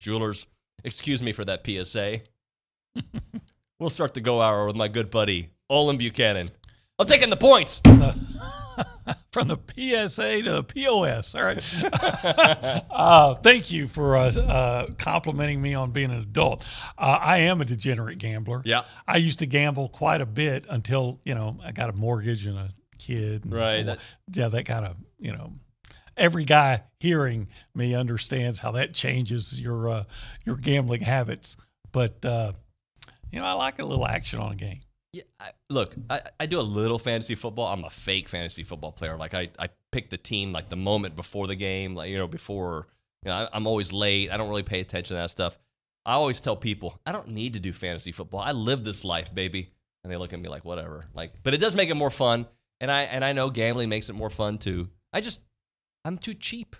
Jewelers. Excuse me for that PSA. we'll start the go hour with my good buddy, Olin Buchanan. I'm taking the points. From the PSA to the POS. All right. uh, thank you for uh, uh, complimenting me on being an adult. Uh, I am a degenerate gambler. Yeah. I used to gamble quite a bit until, you know, I got a mortgage and a kid. and Right, all- yeah, that kind of, you know, every guy hearing me understands how that changes your uh, your gambling habits. But, uh, you know, I like a little action on a game. Yeah, I, look, I, I do a little fantasy football. I'm a fake fantasy football player. Like I, I pick the team like the moment before the game, like you know before. You know, I, I'm always late. I don't really pay attention to that stuff. I always tell people I don't need to do fantasy football. I live this life, baby. And they look at me like whatever. Like, but it does make it more fun. And I and I know gambling makes it more fun too. I just I'm too cheap.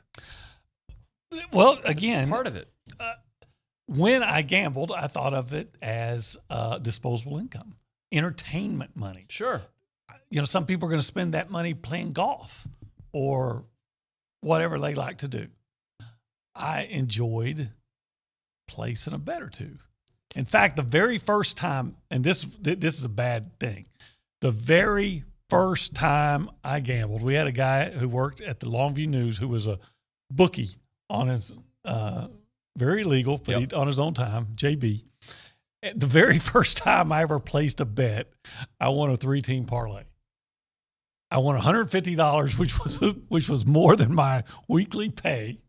Well, again, Part of it. when I gambled, I thought of it as uh, disposable income, entertainment money. Sure. You know, some people are going to spend that money playing golf or whatever they like to do. I enjoyed placing a bet or two. In fact, the very first time, and this this is a bad thing, the very first time I gambled, we had a guy who worked at the Longview News who was a bookie on his uh, very legal, but Yep. he, on his own time, JB. The very first time I ever placed a bet, I won a three team parlay. I won $150, which was which was more than my weekly pay,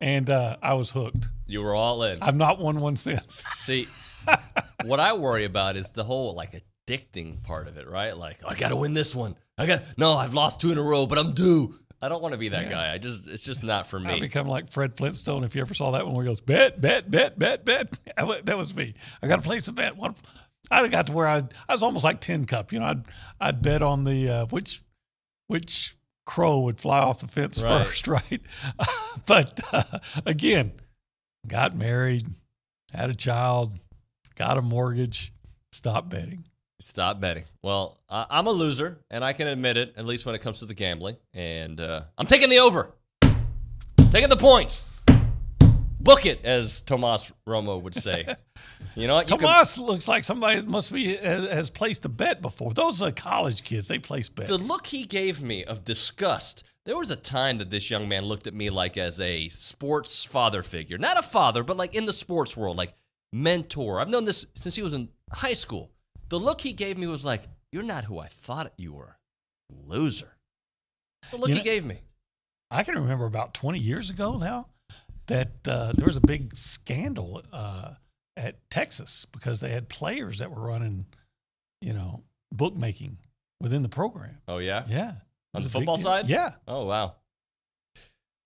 and uh, I was hooked. You were all in. I've not won one since. See, what I worry about is the whole like addicting part of it, right? Like, I got to win this one. I got no, I've lost two in a row, but I'm due. I don't want to be that Yeah. guy. I just, it's just not for me. I become like Fred Flintstone. If you ever saw that one where he goes bet, bet, bet, bet, bet, That was me. I got to place a bet. What? I got to where I, I was almost like tin cup. You know, I'd I'd bet on the uh, which which crow would fly off the fence Right. first, right? but uh, again, got married, had a child, got a mortgage, stopped betting. Stop betting. Well, I'm a loser, and I can admit it, at least when it comes to the gambling. And uh, I'm taking the over, taking the points. Book it, as Tomas Romo would say. you know what? You can- Tomas looks like somebody must be has, has placed a bet before. Those are college kids; they place bets. The look he gave me of disgust. There was a time that this young man looked at me like as a sports father figure. Not a father, but like in the sports world, like mentor. I've known this since he was in high school. The look he gave me was like, You're not who I thought you were. Loser. The look You he know- gave me. I can remember about 20 years ago now that uh, there was a big scandal uh, at Texas because they had players that were running, you know, bookmaking within the program. Oh yeah? Yeah. On the football side? Yeah. Oh wow.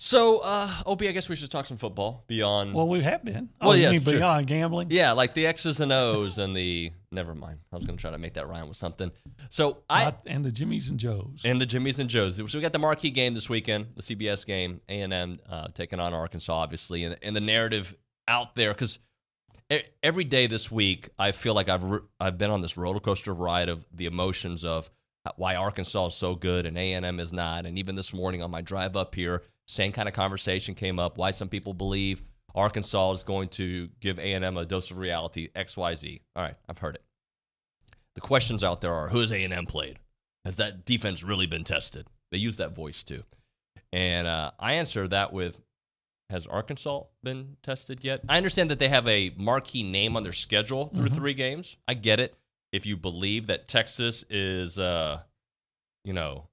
So uh Opie, I guess we should talk some football beyond Well, we have been. Well, oh, you yeah, mean it's true. beyond gambling. Yeah, like the X's and O's and the never mind. I was gonna try to make that rhyme with something. So I Not- and the Jimmys and Joes. and the Jimmys and Joes. So we got the marquee game this weekend, the CBS game, A and M uh, taking on Arkansas, obviously, and, and the narrative out there because every day this week I feel like I've I've been on this roller coaster ride of the emotions of why Arkansas is so good and A and M is not, and even this morning on my drive up here, same kind of conversation came up. Why some people believe Arkansas is going to give A and M a dose of reality, X Y Z. All right, I've heard it. The questions out there are: Who has A and M played? Has that defense really been tested? They use that voice too. And uh, I answer that with Has Arkansas been tested yet? I understand that they have a marquee name on their schedule through Mhm. three games. I get it. If you believe that Texas is, uh, you know,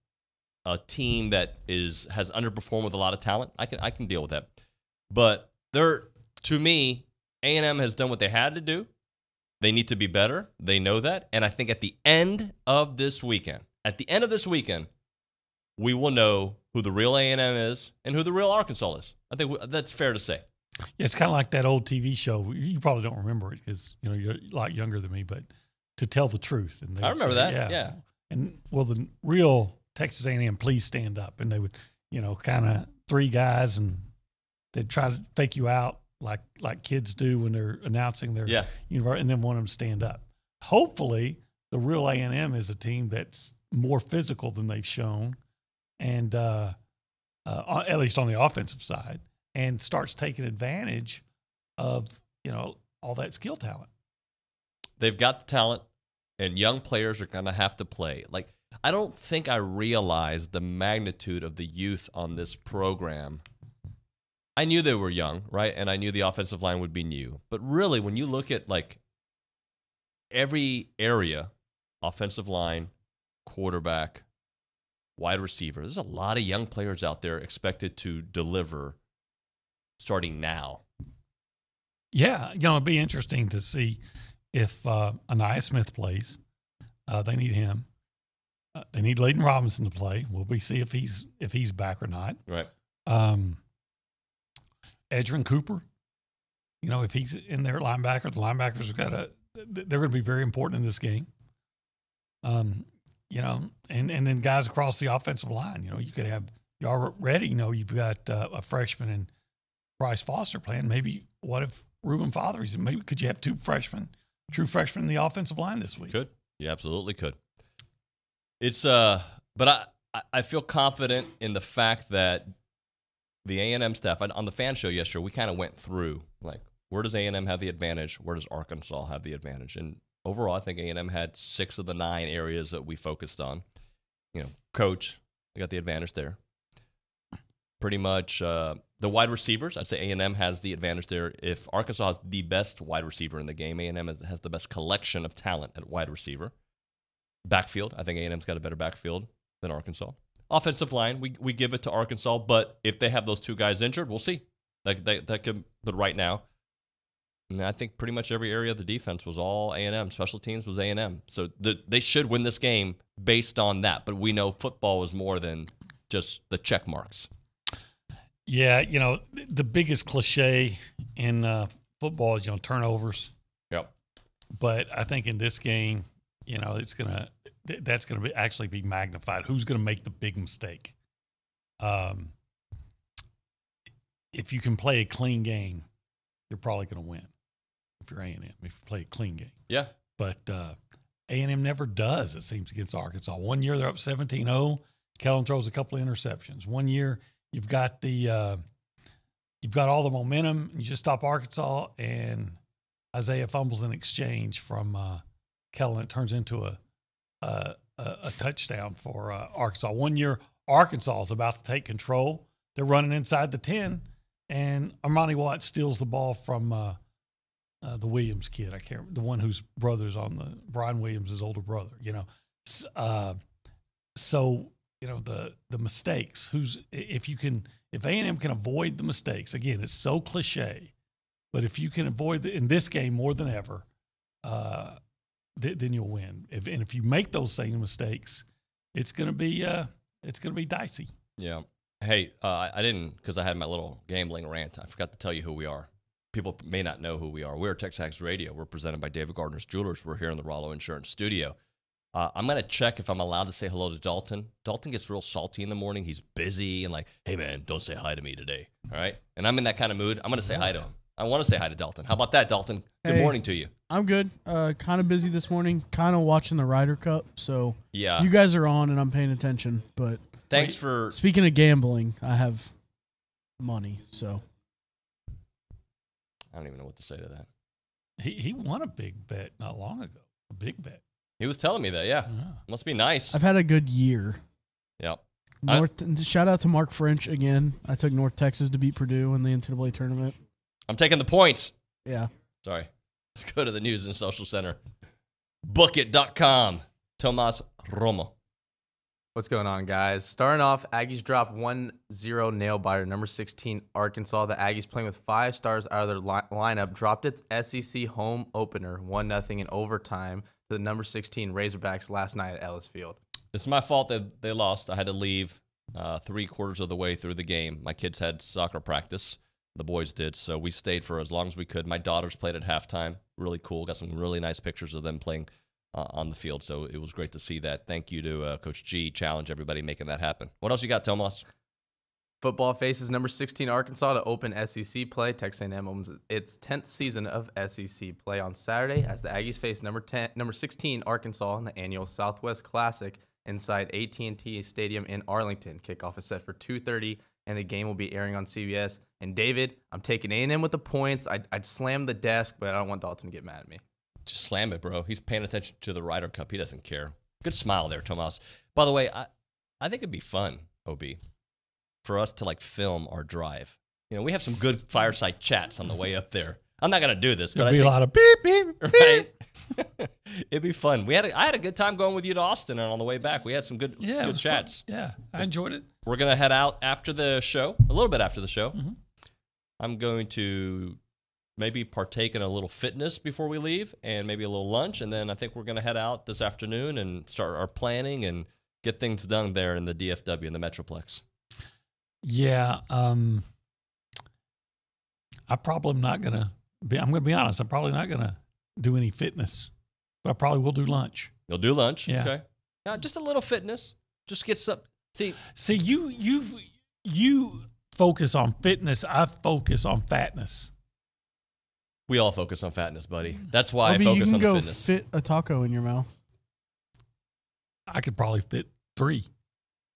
a team that is has underperformed with a lot of talent, I can I can deal with that. But they're to me, A and M has done what they had to do. They need to be better. They know that. And I think at the end of this weekend, at the end of this weekend, we will know who the real A&M is and who the real Arkansas is. I think that's fair to say. Yeah, It's kind of like that old TV show. You probably don't remember it because you know you're a lot younger than me. But to tell the truth, and I remember say, that, yeah. And well, the real Texas A&M, please stand up, and they would, you know, kind of three guys, and they'd try to fake you out like like kids do when they're announcing their Yeah. university, and then want them to stand up. Hopefully, the real A&M is a team that's more physical than they've shown, and uh, uh, at least on the offensive side, and starts taking advantage of you know all that skill talent. They've got the talent, and young players are going to have to play. Like, I don't think I realized the magnitude of the youth on this program. I knew they were young, right? And I knew the offensive line would be new. But really, when you look at like every area offensive line, quarterback, wide receiver there's a lot of young players out there expected to deliver starting now. Yeah, you know, it'd be interesting to see if uh, Ainias Smith plays. Uh, they need him. Uh, they need Layden Robinson to play. Will we see if he's if he's back or not? Right. Um, Edgerrin Cooper, you know, if he's in their linebacker, the linebackers have got a. They're going to be very important in this game. Um, you know, and and then guys across the offensive line. You know, you could have you already. You know, you've got uh, a freshman and Bryce Foster playing. Maybe what if Reuben Fatheree? Maybe could you have two freshmen, true freshmen in the offensive line this week? Could you absolutely could. It's uh, but I I feel confident in the fact that the A and M staff on the fan show yesterday we kind of went through like where does A and M have the advantage, where does Arkansas have the advantage, and overall I think A and M had six of the nine areas that we focused on. You know, coach, they got the advantage there. Pretty much uh, the wide receivers, I'd say A and M has the advantage there. If Arkansas has the best wide receiver in the game, A and M has, has the best collection of talent at wide receiver. Backfield, I think A and M's got a better backfield than Arkansas. Offensive line, we we give it to Arkansas, but if they have those two guys injured, we'll see. That that, that could, but right now, I think pretty much every area of the defense was all A and M. Special teams was A and M, so the, they should win this game based on that. But we know football is more than just the check marks. Yeah, you know the biggest cliche in uh, football is you know turnovers. Yep. But I think in this game, you know, it's gonna that's gonna be actually be magnified. Who's gonna make the big mistake? Um, if you can play a clean game, you're probably gonna win. If you're A and M, if you play a clean game. Yeah. But uh, A and M never does. It seems against Arkansas. One year they're up 17-0. Kellen throws a couple of interceptions. One year You've got the uh, you've got all the momentum. You just stop Arkansas, and Isaiah fumbles an exchange from uh, Kellen. It turns into a a, a touchdown for uh, Arkansas. One year, Arkansas is about to take control. They're running inside the ten, and Armani Watts steals the ball from uh, uh, the Williams kid. I can't the one whose brother's on the Brian Williams' older brother. You know, so you know the the mistakes who's if you can if a&m can avoid the mistakes again it's so cliche but if you can avoid the, in this game more than ever uh, th- then you'll win if, and if you make those same mistakes it's going to be uh, it's going to be dicey yeah hey uh, i didn't because i had my little gambling rant i forgot to tell you who we are people may not know who we are we're texags radio we're presented by david gardner's jewelers we're here in the rollo insurance studio uh, I'm gonna check if I'm allowed to say hello to Dalton. Dalton gets real salty in the morning. He's busy and like, hey man, don't say hi to me today. All right. And I'm in that kind of mood. I'm gonna say hi to him. I want to say hi to Dalton. How about that, Dalton? Good hey, morning to you. I'm good. Uh, kind of busy this morning. Kind of watching the Ryder Cup. So yeah, you guys are on and I'm paying attention. But thanks for speaking of gambling. I have money, so I don't even know what to say to that. He he won a big bet not long ago. A big bet. He was telling me that. Yeah, yeah. must be nice. I've had a good year. Yep. North. I, shout out to Mark French again. I took North Texas to beat Purdue in the NCAA tournament. I'm taking the points. Yeah. Sorry. Let's go to the news and social center. Bookit.com. Tomas Romo. What's going on, guys? Starting off, Aggies drop 1 0 nail biter, number 16, Arkansas. The Aggies playing with five stars out of their li- lineup dropped its SEC home opener, 1 0 in overtime to the number 16 Razorbacks last night at Ellis Field. It's my fault that they lost. I had to leave uh, three quarters of the way through the game. My kids had soccer practice. The boys did. So we stayed for as long as we could. My daughters played at halftime. Really cool. Got some really nice pictures of them playing uh, on the field. So it was great to see that. Thank you to uh, Coach G, challenge everybody making that happen. What else you got, Tomas? Football faces number 16 Arkansas to open SEC play. Texas A&M opens its 10th season of SEC play on Saturday as the Aggies face number 10, number 16 Arkansas in the annual Southwest Classic inside AT&T Stadium in Arlington. Kickoff is set for 2:30 and the game will be airing on CBS And David, I'm taking A&M with the points. I'd, I'd slam the desk, but I don't want Dalton to get mad at me. Just slam it, bro. He's paying attention to the Ryder Cup. He doesn't care. Good smile there, Tomas. By the way, I, I think it'd be fun, OB, for us to like film our drive. You know, we have some good fireside chats on the way up there. I'm not gonna do this, but There'll I be a lot of beep beep. right? It'd be fun. We had a, I had a good time going with you to Austin, and on the way back, we had some good Yeah, good was fun. chats. Yeah, I enjoyed it. We're gonna head out after the show, a little bit after the show. Mhm. I'm going to maybe partake in a little fitness before we leave, and maybe a little lunch, and then I think we're gonna head out this afternoon and start our planning and get things done there in the DFW and the Metroplex. Yeah, um, I probably am not gonna be. I'm gonna be honest. I'm probably not gonna do any fitness, but I probably will do lunch. You'll do lunch, Yeah. okay? Yeah, just a little fitness. Just get some. See, See, you you've, you focus on fitness. I focus on fatness. we all focus on fatness, buddy. That's why Obi, I you focus can on go fitness. fit a taco in your mouth. I could probably fit three,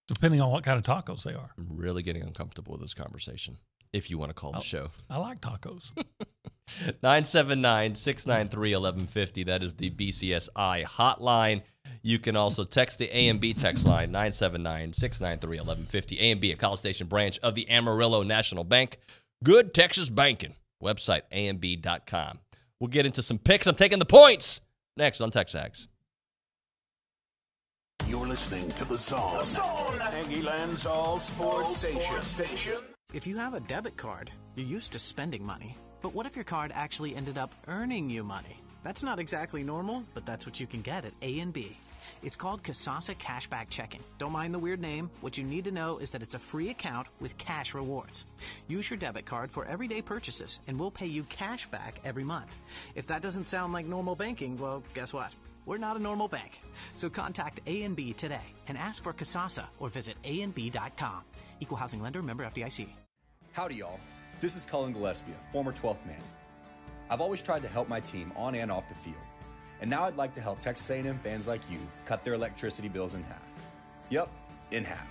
depending on what kind of tacos they are. I'm really getting uncomfortable with this conversation. If you want to call the Oh. show. I like tacos. 979 693 1150. That is the BCSI hotline. You can also text the A and B text line 979 693 1150. A and B, a College Station branch of the Amarillo National Bank. Good Texas banking. Website anb.com. We'll get into some picks. I'm taking the points next on Texags. You're listening to The Zone. The Zone. Aggieland's all sports, station. If you have a debit card, you're used to spending money. But what if your card actually ended up earning you money? That's not exactly normal, but that's what you can get at A and B. It's called Kasasa Cashback Checking. Don't mind the weird name. What you need to know is that it's a free account with cash rewards. Use your debit card for everyday purchases, and we'll pay you cash back every month. If that doesn't sound like normal banking, well, guess what? We're not a normal bank. So contact A&B today and ask for Kasasa or visit ANB.com. Equal housing lender member FDIC. Howdy, y'all. This is Cullen Gillespie, former 12th man. I've always tried to help my team on and off the field, and now I'd like to help Texas A&M fans like you cut their electricity bills in half. Yep, in half.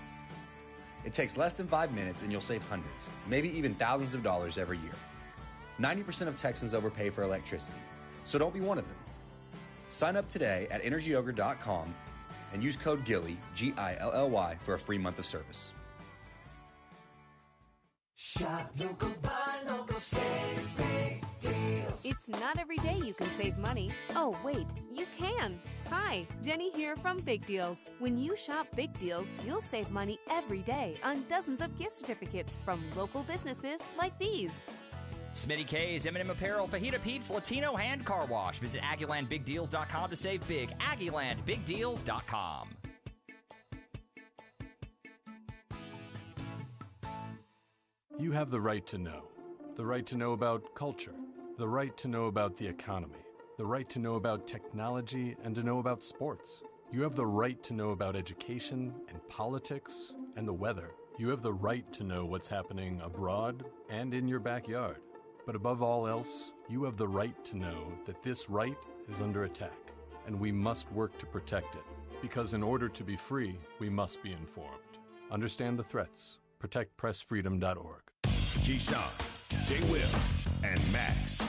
It takes less than five minutes, and you'll save hundreds, maybe even thousands of dollars every year. 90% of Texans overpay for electricity, so don't be one of them. Sign up today at EnergyOgre.com and use code GILLY, G I L L Y, for a free month of service. It's not every day you can save money. Oh, wait, you can. Hi, Jenny here from Big Deals. When you shop Big Deals, you'll save money every day on dozens of gift certificates from local businesses like these. Smitty K's, M&M Apparel, Fajita Peeps, Latino Hand Car Wash. Visit AggielandBigDeals.com to save big. AggielandBigDeals.com. You have the right to know. The right to know about culture. The right to know about the economy. The right to know about technology and to know about sports. You have the right to know about education and politics and the weather. You have the right to know what's happening abroad and in your backyard. But above all else, you have the right to know that this right is under attack, and we must work to protect it. Because in order to be free, we must be informed. Understand the threats. ProtectPressFreedom.org. Keyshawn, J. Will, and Max.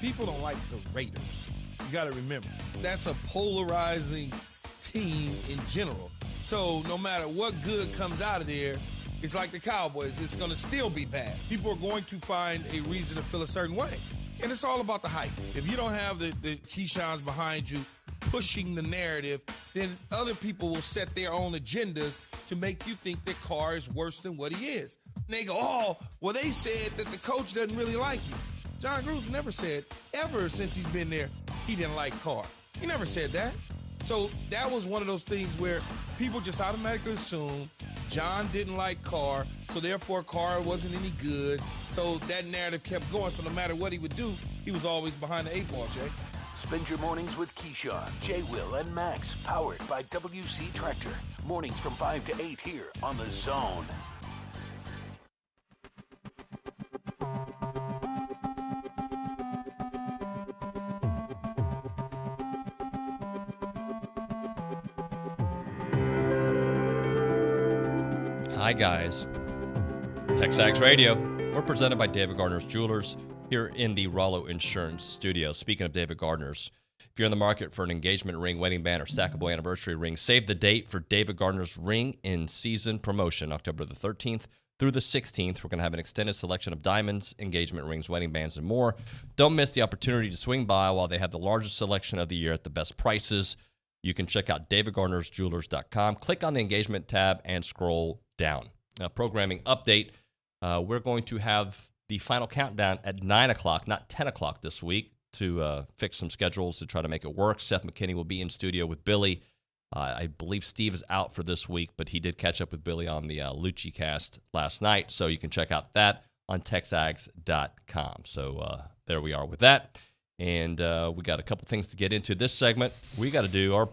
people don't like the Raiders. You got to remember, that's a polarizing team in general. So no matter what good comes out of there, it's like the Cowboys, it's going to still be bad. People are going to find a reason to feel a certain way. And it's all about the hype. If you don't have the, the Keyshawns behind you pushing the narrative, then other people will set their own agendas to make you think that Carr is worse than what he is. And they go, oh, well, they said that the coach doesn't really like you. Jon Gruden's never said, ever since he's been there, he didn't like Carr. He never said that. So that was one of those things where people just automatically assume Jon didn't like Carr, so therefore Carr wasn't any good. So that narrative kept going. So no matter what he would do, he was always behind the eight ball, Jay. Spend your mornings with Keyshawn, J. Will, and Max, powered by WC Tractor. Mornings from 5 to 8 here on The Zone. Hi, guys. Texags Radio. We're presented by David Gardner's Jewelers here in the Rollo Insurance Studio. Speaking of David Gardner's, if you're in the market for an engagement ring, wedding band, or stackable anniversary ring, save the date for David Gardner's ring in season promotion, October the 13th through the 16th. We're going to have an extended selection of diamonds, engagement rings, wedding bands, and more. Don't miss the opportunity to swing by while they have the largest selection of the year at the best prices. You can check out davidgardnersjewelers.com, click on the engagement tab, and scroll down. Now, programming update. Uh, we're going to have the final countdown at 9 o'clock, not 10 o'clock this week, to uh, fix some schedules to try to make it work. Seth McKinney will be in studio with Billy. Uh, I believe Steve is out for this week, but he did catch up with Billy on the uh, Liucci cast last night. So you can check out that on texags.com. So uh, there we are with that. And uh, we got a couple things to get into this segment. We got to do our,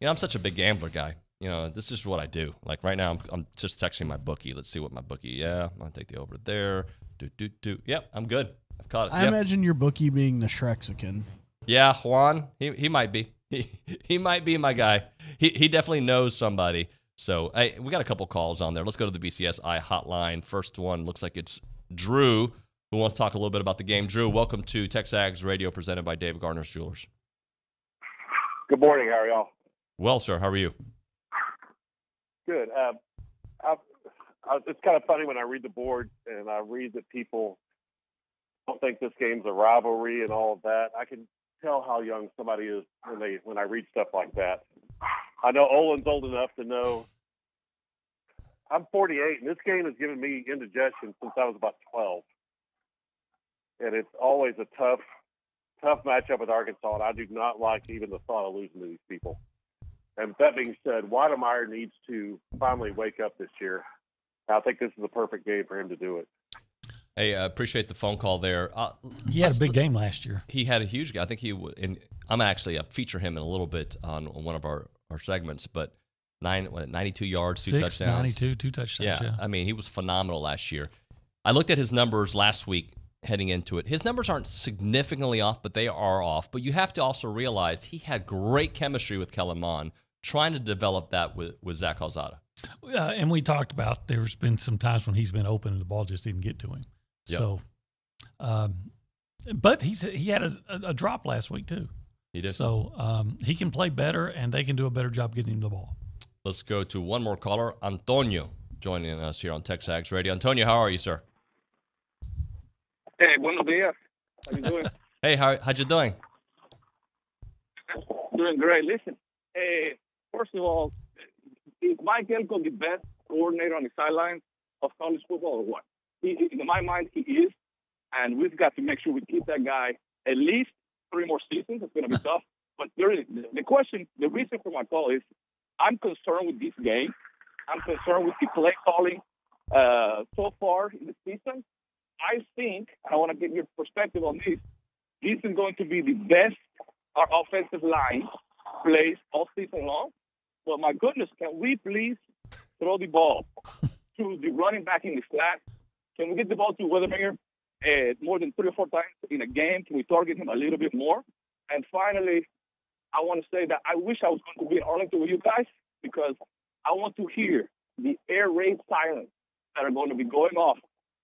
you know, I'm such a big gambler guy. You know, this is what I do. Like right now, I'm, I'm just texting my bookie. Let's see what my bookie. Yeah, I'm gonna take the over there. Do do do. Yep, I'm good. I've caught it. I Yep. imagine your bookie being the Shrexican. Yeah, Juan, he, he might be. He, he might be my guy. He, he definitely knows somebody. So hey, we got a couple calls on there. Let's go to the BCSI hotline. First one looks like it's Drew who wants to talk a little bit about the game. Drew, welcome to Texags Radio presented by David Gardner's Jewelers. Good morning. How are y'all? Well, sir, how are you? Good. Um, I, I, it's kind of funny when I read the board and I read that people don't think this game's a rivalry and all of that. I can tell how young somebody is when they when I read stuff like that. I know Olin's old enough to know. I'm 48, and this game has given me indigestion since I was about 12. And it's always a tough, tough matchup with Arkansas, and I do not like even the thought of losing to these people. And with that being said, Wydermyer needs to finally wake up this year. I think this is the perfect game for him to do it. Hey, I appreciate the phone call there. Uh, He had a big game last year. He had a huge game. I think he w- and I'm actually I feature him in a little bit on, on one of our, our segments, but nine what, 92 yards, two Six, touchdowns. 92, two touchdowns, yeah. I mean, he was phenomenal last year. I looked at his numbers last week heading into it. His numbers aren't significantly off, but they are off. But you have to also realize he had great chemistry with Kellen Mond, trying to develop that with, with Zach Calzada. Uh, and we talked about there's been some times when he's been open and the ball just didn't get to him. Yep. So, um, but he's he had a, a, a drop last week too. He did. So um, he can play better, and they can do a better job getting him the ball. Let's go to one more caller, Antonio, joining us here on Texags Radio. Antonio, how are you, sir? Hey, buenos dias. How you doing? Hey, how how you doing? doing great. Listen, eh, first of all, is Mike Elko the best coordinator on the sidelines of college football or what? He, in my mind, he is, and we've got to make sure we keep that guy at least three more seasons. It's going to be tough. But there is, the question, the reason for my call is I'm concerned with this game. I'm concerned with the play calling uh, so far in the season. I think, and I want to get your perspective on this, this is going to be the best our offensive line plays all season long. But my goodness, can we please throw the ball to the running back in the flat? Can we get the ball to Wydermyer uh, more than three or four times in a game? Can we target him a little bit more? And finally, I want to say that I wish I was going to be in Arlington with you guys because I want to hear the air raid sirens that are going to be going off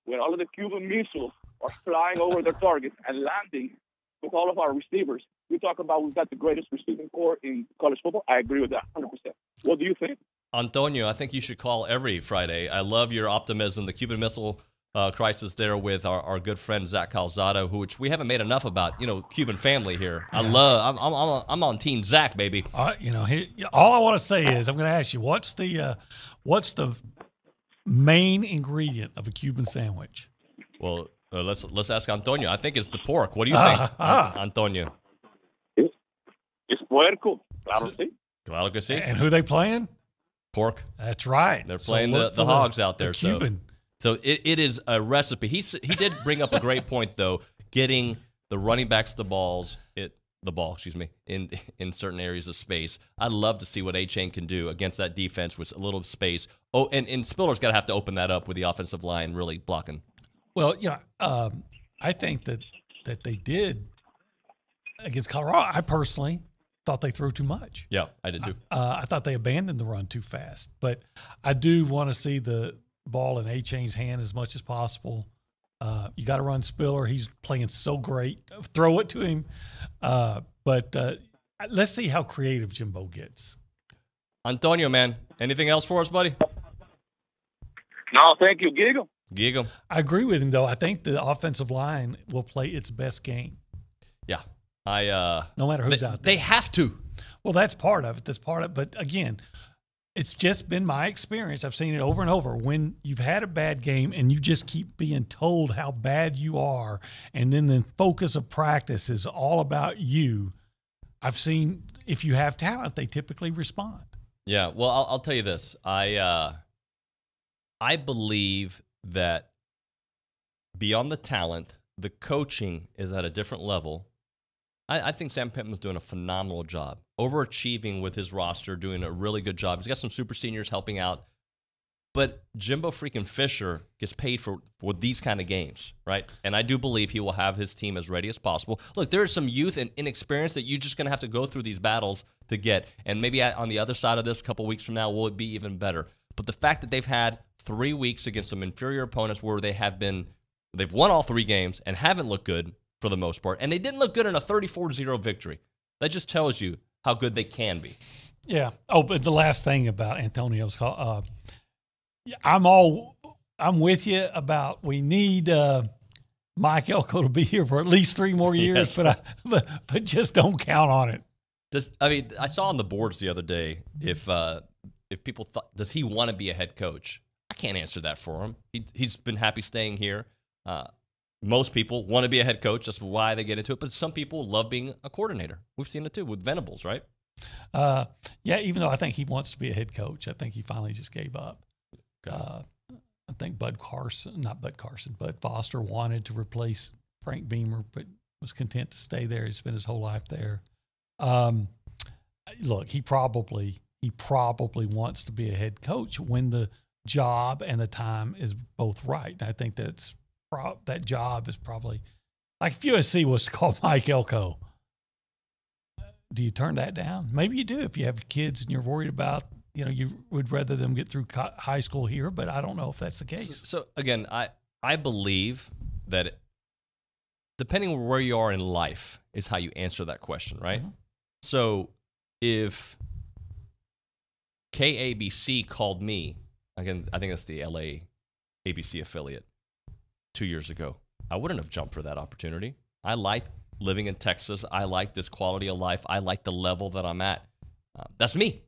when all of the Cuban missiles are flying over their targets and landing with all of our receivers. We talk about we've got the greatest receiving core in college football. I agree with that 100%. What do you think? Antonio, I think you should call every Friday. I love your optimism. The Cuban Missile uh, crisis there with our, our good friend Zach Calzada, who which we haven't made enough about. You know, Cuban family here. I love. I'm I'm I'm on, Team Zach, baby. All right, you know, he, all I want to say is I'm going to ask you what's the uh, what's the main ingredient of a Cuban sandwich? Well, uh, let's let's ask Antonio. I think it's the pork. What do you think. An- Antonio? It's puerco. Claro, sí. Claro que sí. And who they playing? Pork. That's right. They're So playing the, the hogs out there. the Cuban. so it, it is a recipe. He he did bring up a great point though, getting the running backs the balls it the ball, excuse me, in in certain areas of space. I'd love to see what Achane can do against that defense with a little space. Oh, and and Spiller's got to have to open that up with the offensive line really blocking. Well, you know, um, I think that that they did against Colorado. I personally thought they threw too much. Yeah, I did too. Uh, I thought they abandoned the run too fast. But I do want to see the ball in Achane's hand as much as possible. Uh, you got to run Spiller. He's playing so great. Throw it to him. Uh, but uh, let's see how creative Jimbo gets. Antonio, man, anything else for us, buddy? No, thank you, Giggle. Giggle. I agree with him though. I think the offensive line will play its best game. Yeah, I. uh No matter who's they, out there. They have to. Well, that's part of it. That's part of it. But again, it's just been my experience. I've seen it over and over. When you've had a bad game and you just keep being told how bad you are, and then the focus of practice is all about you, I've seen if you have talent, they typically respond. Yeah. Well, I'll, I'll tell you this. I uh, I believe that beyond the talent, the coaching is at a different level. I, I think Sam Pittman's doing a phenomenal job, overachieving with his roster, doing a really good job. He's got some super seniors helping out. But Jimbo freaking Fisher gets paid for, for these kind of games, right? And I do believe he will have his team as ready as possible. Look, there is some youth and inexperience that you're just going to have to go through these battles to get. And maybe on the other side of this, a couple weeks from now, will it be even better? But the fact that they've had three weeks against some inferior opponents where they have been, they've won all three games and haven't looked good for the most part. And they didn't look good in a 34 0 victory. That just tells you how good they can be. Yeah. Oh, but the last thing about Antonio's call, uh, I'm all I'm with you about we need uh, Mike Elko to be here for at least three more years, Yes. but I but, but just don't count on it. Does I mean I saw on the boards the other day if uh, if people thought does he want to be a head coach? I can't answer that for him. He, he's been happy staying here. Uh, most people want to be a head coach. That's why they get into it. But some people love being a coordinator. We've seen it too with Venables, right? Uh, yeah, even though I think he wants to be a head coach, I think he finally just gave up. Uh, I think Bud Carson, not Bud Carson, Bud Foster wanted to replace Frank Beamer, but was content to stay there. He spent his whole life there. Um, look, he probably he probably wants to be a head coach when the job and the time is both right. And I think that's pro- that job is probably like if USC was called Mike Elko. Do you turn that down? Maybe you do if you have kids and you're worried about you know you would rather them get through co- high school here, but I don't know if that's the case. So, so again, I I believe that depending on where you are in life is how you answer that question, right? Mm-hmm. So if KABC called me again, I think that's the LA ABC affiliate two years ago. I wouldn't have jumped for that opportunity. I like living in Texas. I like this quality of life. I like the level that I'm at. Uh, that's me.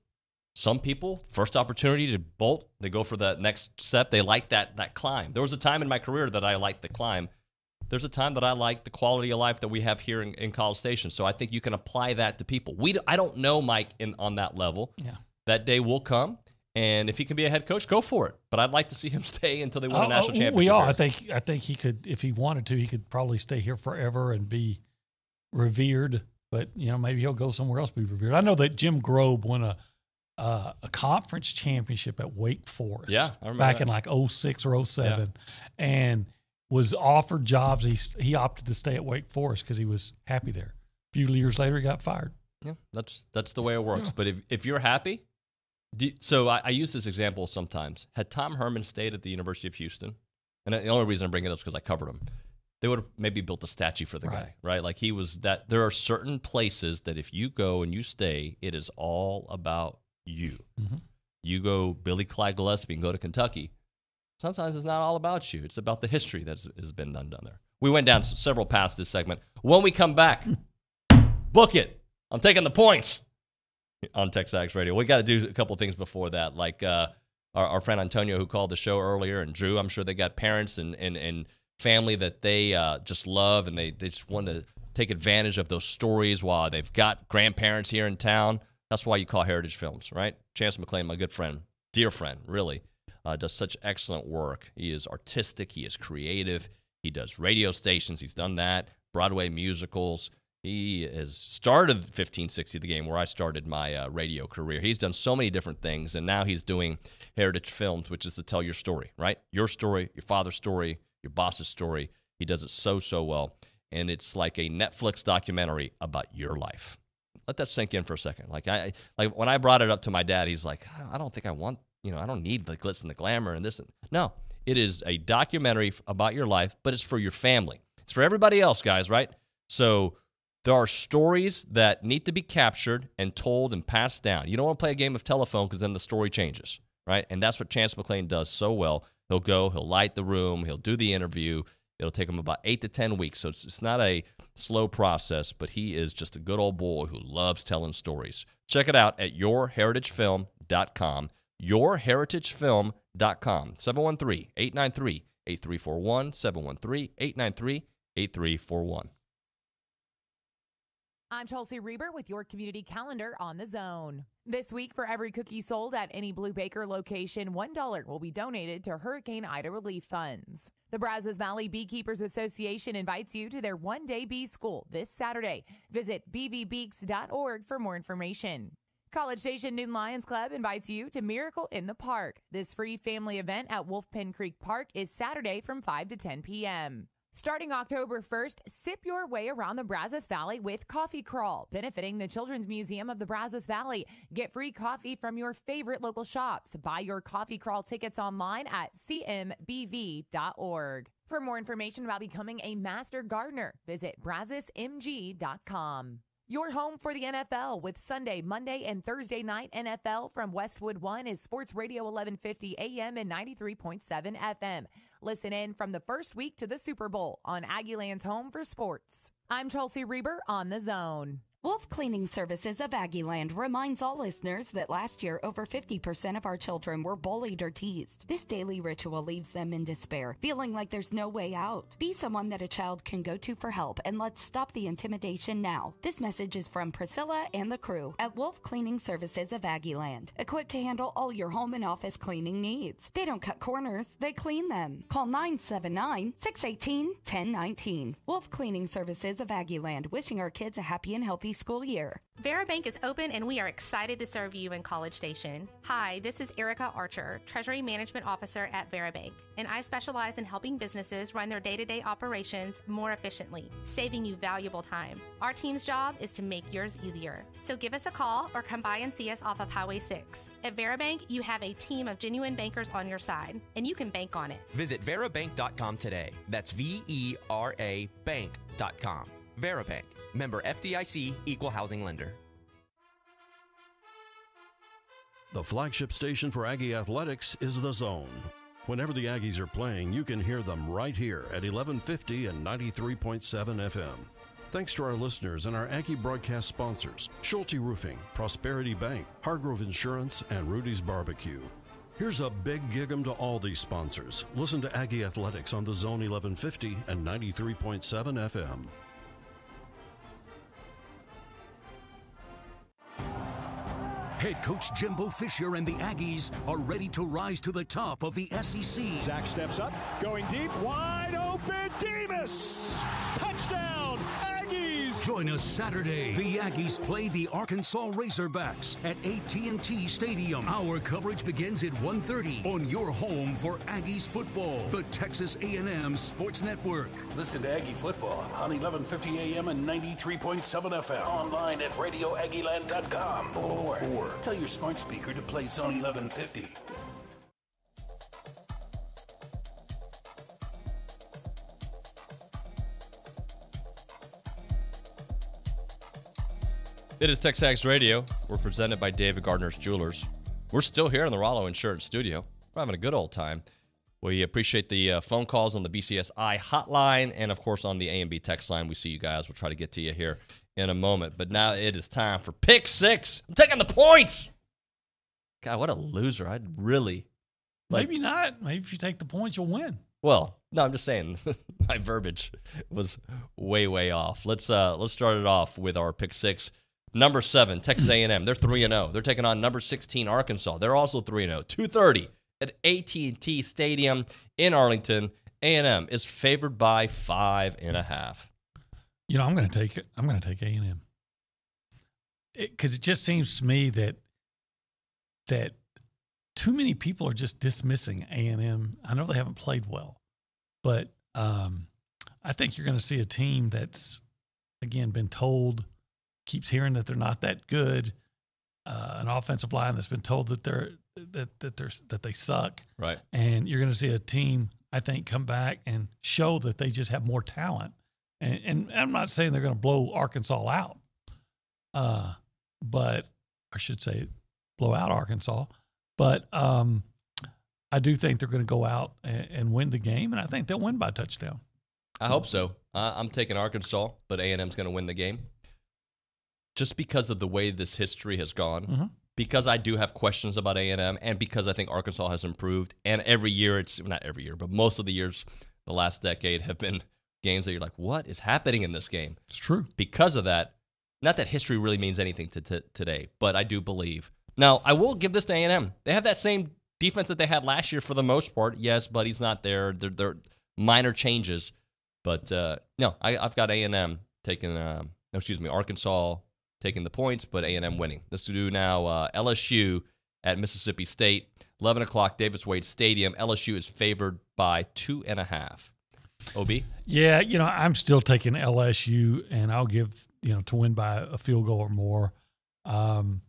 Some people, first opportunity to bolt, they go for that next step. They like that that climb. There was a time in my career that I liked the climb. There's a time that I like the quality of life that we have here in, in College Station. So I think you can apply that to people. We, I don't know Mike in, on that level. Yeah. That day will come, and if he can be a head coach, go for it. But I'd like to see him stay until they win a national oh, championship. We are. I think. I think he could, if he wanted to, he could probably stay here forever and be revered. But you know, maybe he'll go somewhere else be revered. I know that Jim Grobe won a uh, a conference championship at Wake Forest. Yeah, I remember back that. in like 06 or 07, and was offered jobs. He he opted to stay at Wake Forest because he was happy there. A few years later, he got fired. Yeah, that's that's the way it works. Yeah. But if, if you're happy, do, so I, I use this example sometimes. Had Tom Herman stayed at the University of Houston, and the only reason I bring it up is because I covered him, they would have maybe built a statue for the Right. guy, right? Like he was that. There are certain places that if you go and you stay, it is all about you. Mhm. You go Billy Clyde Gillispie and go to Kentucky. Sometimes it's not all about you. It's about the history that has been done down there. We went down several paths this segment. When we come back, book it. I'm taking the points on Texags Radio. We got to do a couple things before that, like uh, our, our friend Antonio who called the show earlier, and Drew. I'm sure they got parents and and, and family that they uh, just love, and they, they just want to take advantage of those stories while they've got grandparents here in town. That's why you call Heritage Films, right? Chance McLean, my good friend, dear friend, really, uh, does such excellent work. He is artistic, he is creative, he does radio stations, he's done that, Broadway musicals. He has started 1560 the game where I started my uh, radio career. He's done so many different things, and now he's doing Heritage Films, which is to tell your story, right? Your story, your father's story, your boss's story. He does it so, so well. And it's like a Netflix documentary about your life. Let that sink in for a second. Like I, like when I brought it up to my dad, he's like, I don't think I want, you know, I don't need the glitz and the glamour and this. And, no, It is a documentary about your life, but it's for your family. It's for everybody else, guys, right? So there are stories that need to be captured and told and passed down. You don't want to play a game of telephone because then the story changes, right? And that's what Chance McClain does so well. He'll go, he'll light the room, he'll do the interview. It'll take him about eight to 10 weeks. So it's, it's not a slow process, but he is just a good old boy who loves telling stories. Check it out at yourheritagefilm.com. Yourheritagefilm.com. 713 893 8341. 713 893 8341. I'm Chelsea Reber with your community calendar on the zone. This week, for every cookie sold at any Blue Baker location, $1 will be donated to Hurricane Ida relief funds. The Brazos Valley Beekeepers Association invites you to their one day bee school this Saturday. Visit bvbeaks.org for more information. College Station Noon Lions Club invites you to Miracle in the Park. This free family event at Wolf Pen Creek Park is Saturday from 5 to 10 p.m. Starting October 1st, sip your way around the Brazos Valley with Coffee Crawl, benefiting the Children's Museum of the Brazos Valley. Get free coffee from your favorite local shops. Buy your Coffee Crawl tickets online at cmbv.org. For more information about becoming a master gardener, visit brazosmg.com. Your home for the NFL with Sunday, Monday, and Thursday night NFL from Westwood One is Sports Radio 1150 AM and 93.7 FM. Listen in from the first week to the Super Bowl on Aggieland's Home for Sports. I'm Chelsea Reber on the Zone. Wolf Cleaning Services of Aggieland reminds all listeners that last year over 50% of our children were bullied or teased. This daily ritual leaves them in despair, feeling like there's no way out. Be someone that a child can go to for help and let's stop the intimidation now. This message is from Priscilla and the crew at Wolf Cleaning Services of Aggieland, equipped to handle all your home and office cleaning needs. They don't cut corners, they clean them. Call 979 618 1019. Wolf Cleaning Services of Aggieland, wishing our kids a happy and healthy school year. Verabank is open and we are excited to serve you in College Station. Hi, this is Erica Archer, Treasury Management Officer at Verabank, and I specialize in helping businesses run their day to day operations more efficiently, saving you valuable time. Our team's job is to make yours easier. So give us a call or come by and see us off of Highway 6. At Verabank, you have a team of genuine bankers on your side, and you can bank on it. Visit verabank.com today. That's V E R A bank.com. Verabank, member FDIC, equal housing lender. The flagship station for Aggie Athletics is The Zone. Whenever the Aggies are playing, you can hear them right here at 1150 and 93.7 FM. Thanks to our listeners and our Aggie broadcast sponsors Schulte Roofing, Prosperity Bank, Hargrove Insurance, and Rudy's Barbecue. Here's a big gig 'em to all these sponsors. Listen to Aggie Athletics on the Zone 1150 and 93.7 FM. Head coach Jimbo Fisher and the Aggies are ready to rise to the top of the SEC. Zach steps up, going deep, wide open, Demas! Join us Saturday. The Aggies play the Arkansas Razorbacks at AT&T Stadium. Our coverage begins at 1:30 on your home for Aggies football, the Texas A&M Sports Network. Listen to Aggie football on 1150 AM and 93.7 FM. Online at radioaggieland.com or, or tell your smart speaker to play Zone 1150. It is Texags Radio. We're presented by David Gardner's Jewelers. We're still here in the Rollo Insurance Studio. We're having a good old time. We appreciate the uh, phone calls on the BCSI hotline and, of course, on the A&B text line. We see you guys. We'll try to get to you here in a moment. But now it is time for pick six. I'm taking the points. God, what a loser. I'd really. Like, Maybe not. Maybe if you take the points, you'll win. Well, no, I'm just saying my verbiage was way, way off. Let's uh let's start it off with our pick six. Number seven, Texas A&M. They're three and zero. They're taking on number sixteen Arkansas. They're also three and zero. Two thirty at AT&T Stadium in Arlington. A&M is favored by five and a half. You know, I'm going to take it. I'm going to take A and M because it just seems to me that that too many people are just dismissing A&M. I know they haven't played well, but um, I think you're going to see a team that's again been told, keeps hearing that they're not that good, uh, an offensive line that's been told that they're that that they're that they suck. Right. And you're going to see a team, I think, come back and show that they just have more talent. And, and I'm not saying they're going to blow Arkansas out, uh, but I should say blow out Arkansas. But um, I do think they're going to go out and, and win the game, and I think they'll win by touchdown. I hope so. Uh, I'm taking Arkansas, but A&M's going to win the game. Just because of the way this history has gone, Mhm. because I do have questions about A&M, and because I think Arkansas has improved, and every year it's not every year, but most of the years the last decade have been games that you're like, what is happening in this game? It's true. Because of that, not that history really means anything to, to today, but I do believe. Now, I will give this to A&M. They have that same defense that they had last year for the most part. Yes, but he's not there. They're, they're minor changes. But uh, no, I, I've got A&M taking, uh, no, excuse me, Arkansas taking the points, but A&M winning. Let's do now uh, LSU at Mississippi State. 11 o'clock, Davis Wade Stadium. LSU is favored by two and a half. OB? Yeah, you know, I'm still taking LSU, and I'll give you know to win by a field goal or more. Um,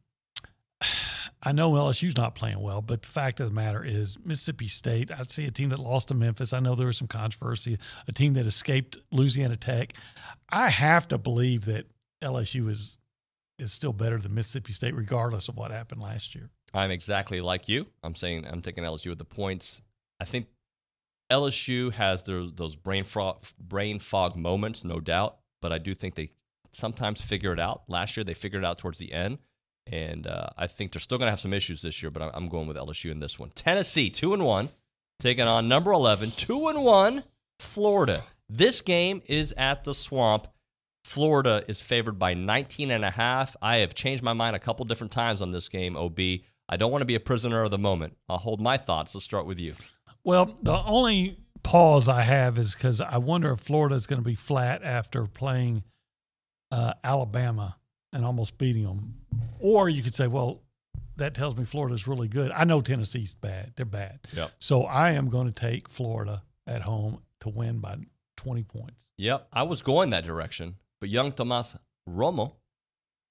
I know LSU's not playing well, but the fact of the matter is, Mississippi State. I'd see a team that lost to Memphis. I know there was some controversy. A team that escaped Louisiana Tech. I have to believe that LSU is is still better than Mississippi State, regardless of what happened last year. I'm exactly like you. I'm saying I'm taking LSU with the points. I think LSU has their, those brain fog, brain fog moments, no doubt, but I do think they sometimes figure it out. Last year, they figured it out towards the end, and uh, I think they're still going to have some issues this year. But I'm, I'm going with LSU in this one. Tennessee, two and one, taking on number 11, two and one, Florida. This game is at the Swamp. Florida is favored by 19 and a half. I have changed my mind a couple different times on this game, OB. I don't want to be a prisoner of the moment. I'll hold my thoughts. Let's start with you. Well, the only pause I have is because I wonder if Florida is going to be flat after playing uh, Alabama and almost beating them. Or you could say, well, that tells me Florida's really good. I know Tennessee's bad. They're bad. Yep. So I am going to take Florida at home to win by 20 points. Yep, I was going that direction, but young Tomas Romo,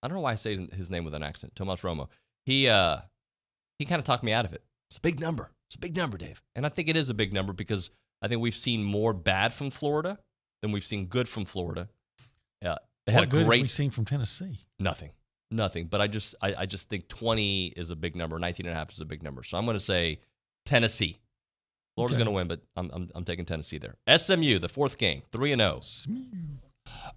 I don't know why I say his name with an accent, Tomas Romo. He uh, he kind of talked me out of it. It's a big number. It's a big number, Dave. And I think it is a big number because I think we've seen more bad from Florida than we've seen good from Florida. Yeah, they had a good have we great seen from Tennessee? nothing, nothing. But I just I, I just think 20 is a big number. 19 and a half is a big number. So I'm going to say Tennessee. Florida's Okay. going to win, but I'm, I'm I'm taking Tennessee there. SMU, the fourth game, three and zero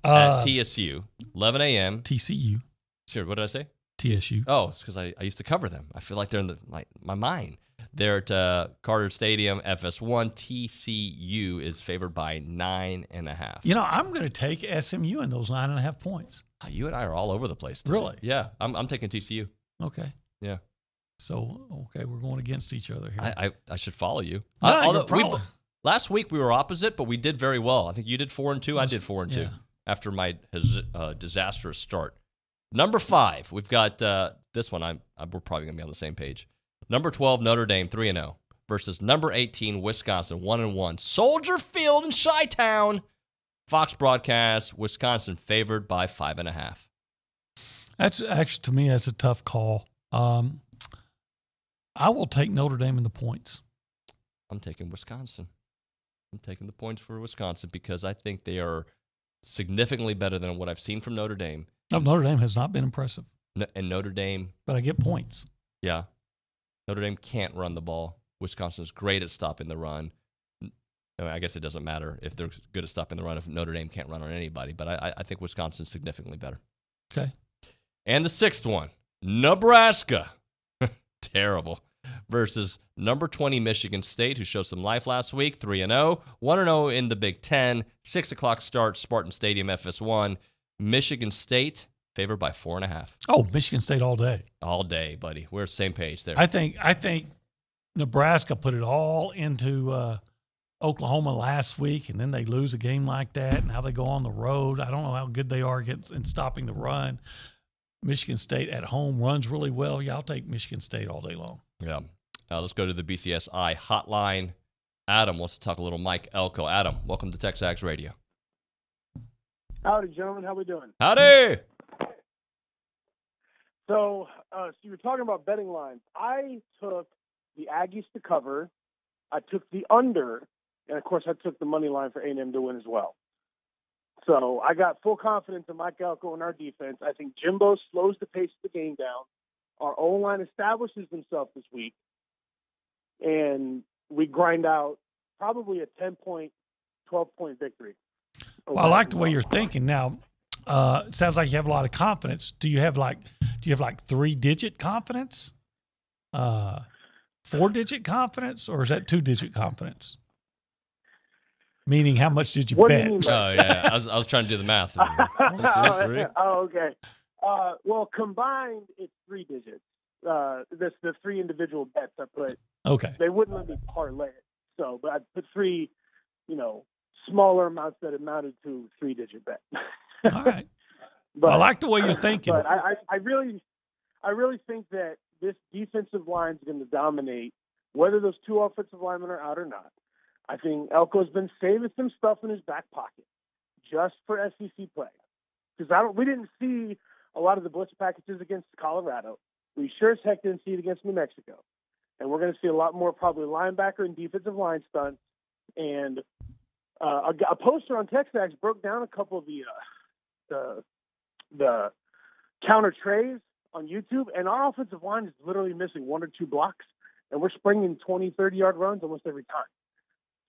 Uh, at TSU, 11 a.m. TCU. Sure, what did I say? TSU. Oh, it's because I, I used to cover them. I feel like they're in the my, my mind. They're at uh, Carter Stadium, FS1. TCU is favored by nine and a half. You know, I'm going to take SMU in those nine and a half points. Ah, You and I are all over the place. Today. Really? Yeah, I'm, I'm taking TCU. Okay. Yeah. So, okay, we're going against each other here. I, I, I should follow you. No, you're although we, last week we were opposite, but we did very well. I think you did four and two. I did four and two yeah. After my uh, disastrous start. Number five, we've got uh, this one. I'm, i we're probably gonna be on the same page. Number twelve, Notre Dame three and zero versus number eighteen, Wisconsin one and one. Soldier Field in Chi-Town. Fox broadcast, Wisconsin favored by five and a half. That's actually to me that's a tough call. Um, I will take Notre Dame in the points. I'm taking Wisconsin. I'm taking the points for Wisconsin because I think they are significantly better than what I've seen from Notre Dame. No, Notre Dame has not been impressive, No- And Notre Dame, but I get points. yeah, Notre Dame can't run the ball. Wisconsin is great at stopping the run. I, mean, I guess it doesn't matter if they're good at stopping the run if Notre Dame can't run on anybody, but I, I- I think Wisconsin's significantly better. Okay. And the sixth one, Nebraska. Terrible. Versus number 20 Michigan State, who showed some life last week, 3 0. 1 0 in the Big Ten. 6 o'clock start, Spartan Stadium, FS1. Michigan State favored by 4.5. Oh, Michigan State all day. All day, buddy. We're same page there. I think I think Nebraska put it all into uh, Oklahoma last week, and then they lose a game like that. And now they go on the road. I don't know how good they are against in stopping the run. Michigan State at home runs really well. Yeah, I'll take Michigan State all day long. Yeah. Uh, let's go to the BCSI hotline. Adam wants to talk a little Mike Elko. Adam, welcome to Texags Radio. Howdy, gentlemen. How we doing? Howdy. So, uh, so you were talking about betting lines. I took the Aggies to cover. I took the under, and of course, I took the money line for A&M to win as well. So I got full confidence in Mike Elko and our defense. I think Jimbo slows the pace of the game down. Our O line establishes himself this week, and we grind out probably a 10 point, 12 point victory. Well, I like the way you're thinking. Now, uh, it sounds like you have a lot of confidence. Do you have like, do you have like three digit confidence? Uh, four digit confidence, or is that two digit confidence? Meaning, how much did you What do you bet? Oh yeah, yeah. I was I was trying to do the math. One, two, three. oh, okay. Uh, well, combined, it's three digits. Uh, this the three individual bets I put. Okay. They wouldn't let me parlay it, so but I put three, you know, smaller amounts that amounted to three digit bet. All right. But, I like the way you're thinking. But I, I, I really, I really think that this defensive line is going to dominate, whether those two offensive linemen are out or not. I think Elko's been saving some stuff in his back pocket just for SEC play because I don't. We didn't see a lot of the blitz packages against Colorado. We sure as heck didn't see it against New Mexico, and we're going to see a lot more probably linebacker and defensive line stunts. And uh, a, a poster on TexAgs broke down a couple of the uh, the the counter trays on YouTube, and our offensive line is literally missing one or two blocks, and we're springing 20, 30 yard runs almost every time.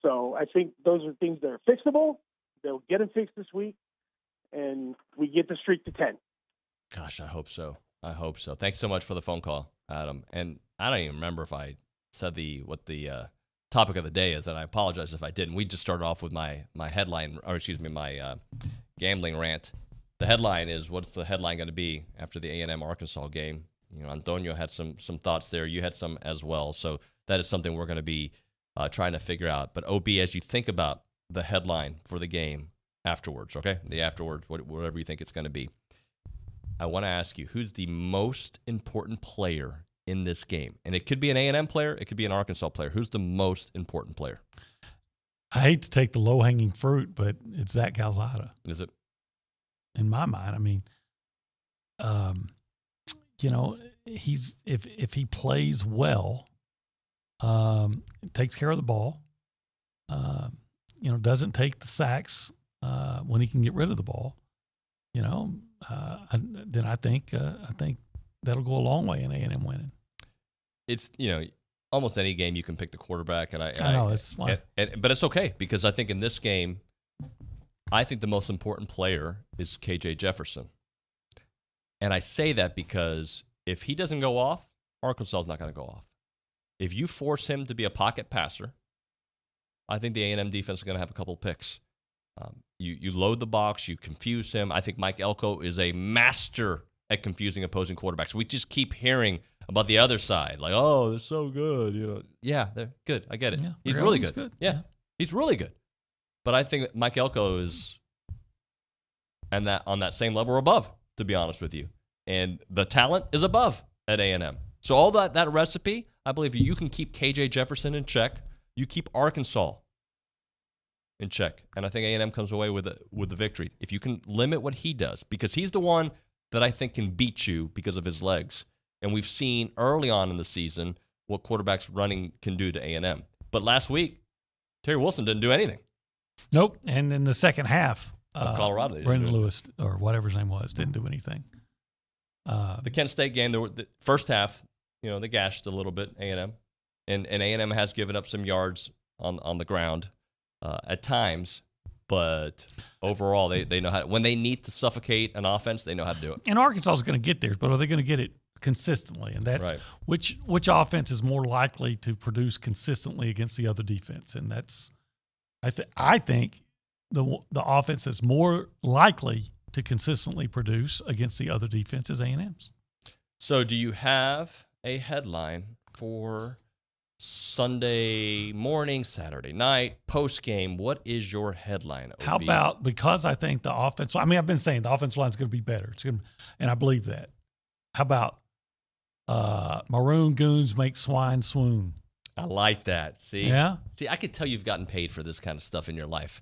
So I think those are things that are fixable. They'll get them fixed this week, and we get the streak to 10. Gosh, I hope so. I hope so. Thanks so much for the phone call, Adam. And I don't even remember if I said the what the uh, topic of the day is, and I apologize if I didn't. We just started off with my my headline, or excuse me, my uh, gambling rant. The headline is what's the headline going to be after the A and M Arkansas game? You know, Antonio had some some thoughts there. You had some as well. So that is something we're going to be uh, trying to figure out. But Ob, as you think about the headline for the game afterwards, okay, the afterwards, whatever you think it's going to be. I want to ask you who's the most important player in this game, and it could be an A and M player, it could be an Arkansas player. Who's the most important player? I hate to take the low hanging fruit, but it's Zach Calzada. Is it? In my mind, I mean, um, you know, he's if if he plays well, um, takes care of the ball, uh, you know, doesn't take the sacks uh, when he can get rid of the ball, you know, uh, then I think uh, I think that'll go a long way in A and M winning. It's you know almost any game you can pick the quarterback, and I, and I know, that's why. and- and- but it's okay because I think in this game, I think the most important player is KJ Jefferson, and I say that because if he doesn't go off, Arkansas is not going to go off. If you force him to be a pocket passer, I think the A&M defense is going to have a couple picks. Um, you you load the box, you confuse him. I think Mike Elko is a master at confusing opposing quarterbacks. We just keep hearing about the other side, like, oh, they're so good. You know, yeah, they're good. I get it. Yeah, he's really good. good. Yeah, he's really good. But I think Mike Elko is, and that on that same level or above, to be honest with you. And the talent is above at A and M. So all that that recipe, I believe you can keep KJ Jefferson in check. You keep Arkansas in check, and I think A and M comes away with a, with the victory if you can limit what he does, because he's the one that I think can beat you because of his legs. And we've seen early on in the season what quarterbacks running can do to A and M. But last week, Terry Wilson didn't do anything. Nope. And in the second half, uh, Of Colorado, they didn't Brendon. Lewis or whatever his name was didn't do anything. Uh, the Kent State game, there were, the first half, you know, they gashed a little bit A and M, and and A and M has given up some yards on on the ground uh, at times, but overall they they know how when they need to suffocate an offense, they know how to do it. and Arkansas is going to get theirs, but are they going to get it consistently? And that's Right. which which offense is more likely to produce consistently against the other defense, and that's I think I think the the offense that's more likely to consistently produce against the other defense is A and M's. So, do you have a headline for Sunday morning, Saturday night, post game? What is your headline? How about because I think the offense? I mean, I've been saying the offensive line is going to be better. It's going, and I believe that. How about uh, maroon goons make swine swoon? I like that. See, Yeah? See, I could tell you've gotten paid for this kind of stuff in your life.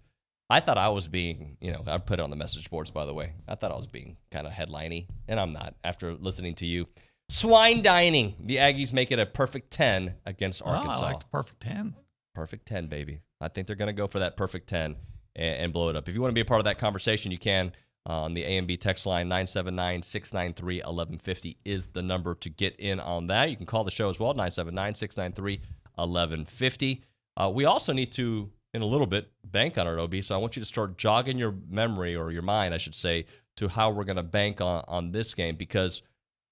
I thought I was being, you know, I put it on the message boards, by the way. I thought I was being kind of headliney, and I'm not after listening to you. Swine dining. The Aggies make it a perfect 10 against Oh, I Arkansas. like the perfect 10. Perfect 10, baby. I think they're going to go for that perfect 10 and, and blow it up. If you want to be a part of that conversation, you can uh, on the A and B text line 979 693 1150 is the number to get in on that. You can call the show as well 979 693 1150. Uh, we also need to, in a little bit, bank on it, OB. So I want you to start jogging your memory or your mind, I should say, to how we're going to bank on, on this game because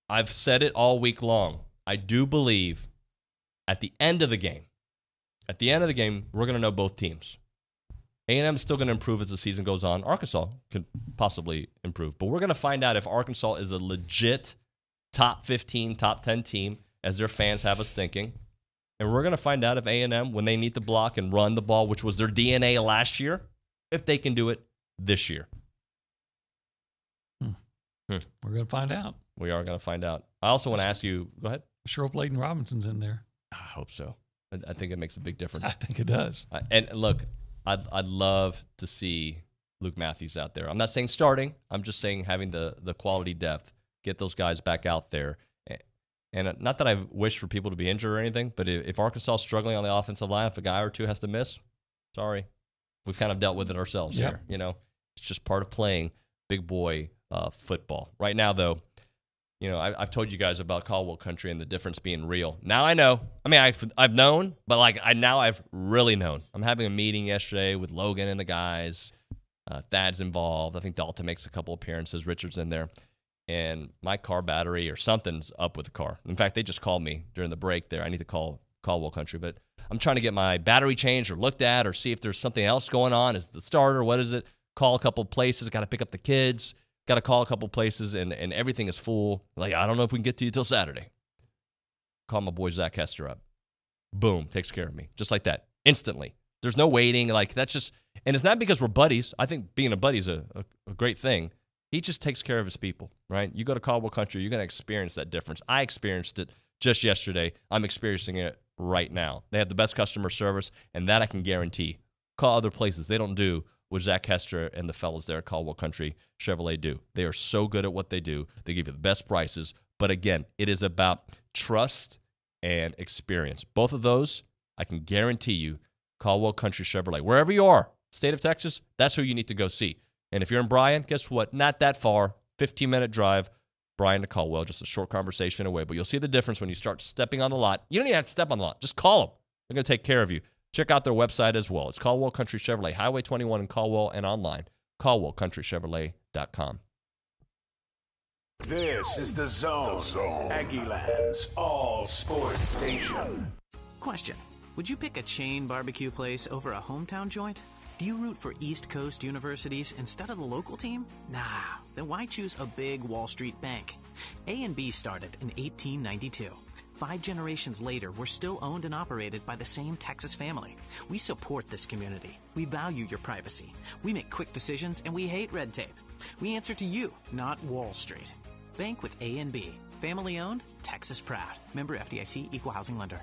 I've said it all week long. I do believe at the end of the game, at the end of the game, we're going to know both teams. A&M is still going to improve as the season goes on. Arkansas could possibly improve, but we're going to find out if Arkansas is a legit top 15, top 10 team, as their fans have us thinking. And we're going to find out if A&M, when they need to block and run the ball, which was their DNA last year, if they can do it this year. Hmm. We're going to find out. We are going to find out. I also want to ask you. Go ahead. Sure, hope Layden Robinson's in there. I hope so. I, I think it makes a big difference. I think it does. Uh, and look, I'd, I'd love to see Luke Matthews out there. I'm not saying starting. I'm just saying having the the quality depth, get those guys back out there. And uh, not that I wish for people to be injured or anything, but if, if Arkansas is struggling on the offensive line, if a guy or two has to miss, sorry, we've kind of dealt with it ourselves Yep. here. You know, it's just part of playing big boy uh, football. Right now, though, you know, I, I've told you guys about Caldwell Country and the difference being real. Now I know. I mean, I've I've known, but like I now I've really known. I'm having a meeting yesterday with Logan and the guys. Uh, Thad's involved. I think Dalton makes a couple appearances. Richard's in there, and my car battery or something's up with the car. In fact, they just called me during the break. There, I need to call Caldwell Country, but I'm trying to get my battery changed or looked at or see if there's something else going on. Is the starter? What is it? Call a couple places. Got to pick up the kids. Got to call a couple places, and, and everything is full. Like, I don't know if we can get to you till Saturday. Call my boy Zach Hester up. Boom, takes care of me. Just like that. Instantly. There's no waiting. Like, that's just, and it's not because we're buddies. I think being a buddy is a, a, a great thing. He just takes care of his people, right? You go to Caldwell Country, you're going to experience that difference. I experienced it just yesterday. I'm experiencing it right now. They have the best customer service, and that I can guarantee. Call other places. They don't do what Zach Hester and the fellas there at Caldwell Country Chevrolet do. They are so good at what they do. They give you the best prices. But again, it is about trust and experience. Both of those, I can guarantee you, Caldwell Country Chevrolet. Wherever you are, state of Texas, that's who you need to go see. And if you're in Bryan, guess what? Not that far, 15 minute drive, Bryan to Caldwell, just a short conversation away. But you'll see the difference when you start stepping on the lot. You don't even have to step on the lot, just call them. They're going to take care of you. Check out their website as well. It's Caldwell Country Chevrolet, Highway 21 in Caldwell, and online, caldwellcountrychevrolet.com. This is the Zone. Aggieland's all sports station. Question Would you pick a chain barbecue place over a hometown joint? Do you root for East Coast universities instead of the local team? Nah, then why choose a big Wall Street bank? A&B started in 1892. Five generations later, we're still owned and operated by the same Texas family. We support this community. We value your privacy. We make quick decisions and we hate red tape. We answer to you, not Wall Street. Bank with A&B. Family owned, Texas proud. Member FDIC Equal Housing Lender.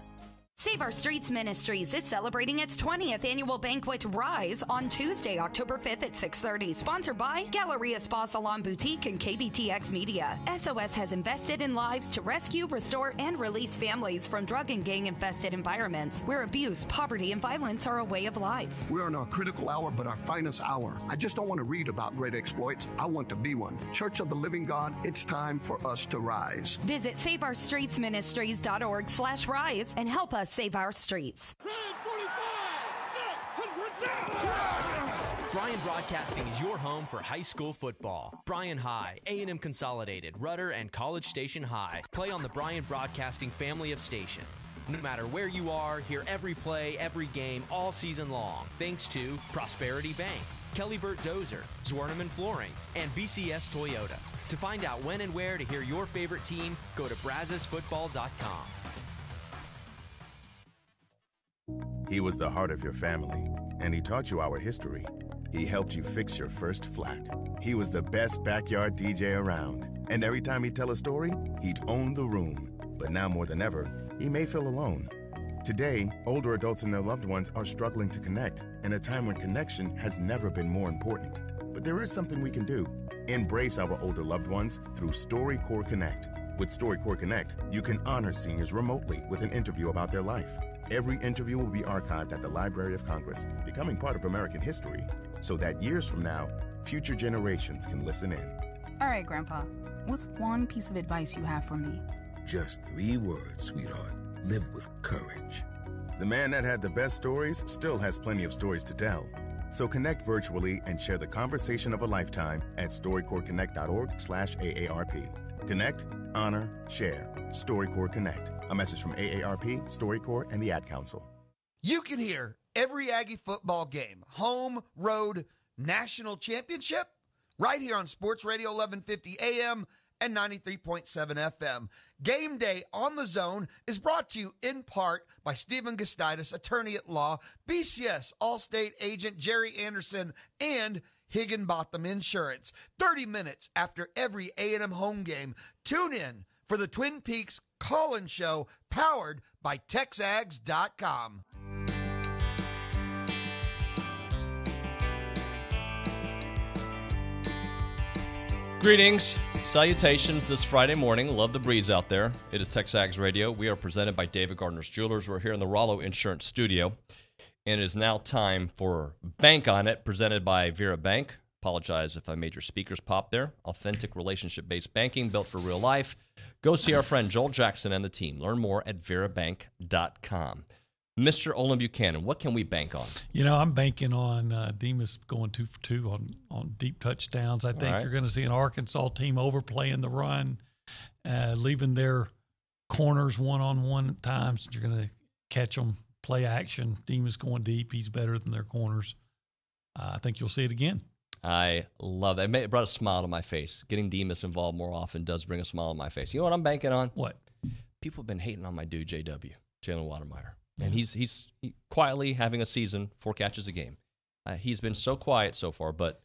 Save Our Streets Ministries is celebrating its 20th annual banquet Rise on Tuesday, October 5th at 6:30. Sponsored by Galleria Spa Salon Boutique and KBTX Media. SOS has invested in lives to rescue, restore, and release families from drug and gang infested environments where abuse, poverty, and violence are a way of life. We're in our critical hour, but our finest hour. I just don't want to read about great exploits. I want to be one. Church of the Living God, it's time for us to rise. Visit SaveOurStreetsMinistries.org slash rise and help us save our streets. Bryan Broadcasting is your home for high school football. Bryan High, A&M Consolidated, Rudder, and College Station High play on the Bryan Broadcasting family of stations. No matter where you are, hear every play, every game, all season long. Thanks to Prosperity Bank, Kelly Burt Dozer, Zwerneman Flooring, and BCS Toyota. To find out when and where to hear your favorite team, go to brazosfootball.com. He was the heart of your family, and he taught you our history. He helped you fix your first flat. He was the best backyard DJ around, and every time he'd tell a story, he'd own the room. But now more than ever, he may feel alone. Today, older adults and their loved ones are struggling to connect in a time when connection has never been more important. But there is something we can do. Embrace our older loved ones through StoryCorps Connect. With StoryCorps Connect, you can honor seniors remotely with an interview about their life. Every interview will be archived at the Library of Congress, becoming part of American history, so that years from now, future generations can listen in. All right, Grandpa, what's one piece of advice you have for me? Just three words, sweetheart. Live with courage. The man that had the best stories still has plenty of stories to tell. So connect virtually and share the conversation of a lifetime at storycorpsconnect.org slash AARP. Connect, honor, share. StoryCorps Connect. A message from AARP, StoryCorps, and the Ad Council. You can hear every Aggie football game, home, road, national championship, right here on Sports Radio 1150 AM and 93.7 FM. Game Day on the Zone is brought to you in part by Stephen Gustitis, attorney at law, BCS Allstate agent Jerry Anderson, and Higginbotham Insurance. 30 minutes after every A&M home game, tune in for the Twin Peaks Call-In Show powered by TexAgs.com. Greetings, salutations this Friday morning. Love the breeze out there. It is Texags Radio. We are presented by David Gardner's Jewelers. We're here in the Rollo Insurance Studio, and it is now time for Bank on It, presented by Vera Bank. Apologize if I made your speakers pop there. Authentic relationship based banking built for real life. Go see our friend Joel Jackson and the team. Learn more at verabank.com. Mr. Olin Buchanan, what can we bank on? You know, I'm banking on uh, Demas going two for two on, on deep touchdowns. I think right. you're going to see an Arkansas team overplaying the run, uh, leaving their corners one on one at times. You're going to catch them, play action. Demas going deep. He's better than their corners. Uh, I think you'll see it again. I love that. It, made, it brought a smile to my face. Getting Demas involved more often does bring a smile to my face. You know what I'm banking on? What? People have been hating on my dude, JW, Jalen Wydermyer. And he's he's he, quietly having a season, four catches a game. Uh, he's been so quiet so far, but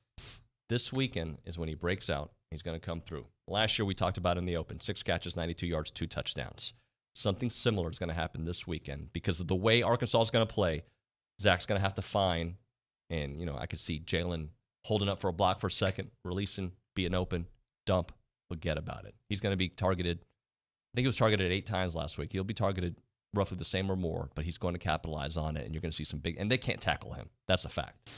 this weekend is when he breaks out. He's going to come through. Last year we talked about in the open, six catches, 92 yards, two touchdowns. Something similar is going to happen this weekend because of the way Arkansas is going to play. Zach's going to have to find, and you know I could see Jalen holding up for a block for a second, releasing, being open, dump, forget about it. He's going to be targeted. I think he was targeted eight times last week. He'll be targeted roughly the same or more, but he's going to capitalize on it, and you're going to see some big. And they can't tackle him. That's a fact.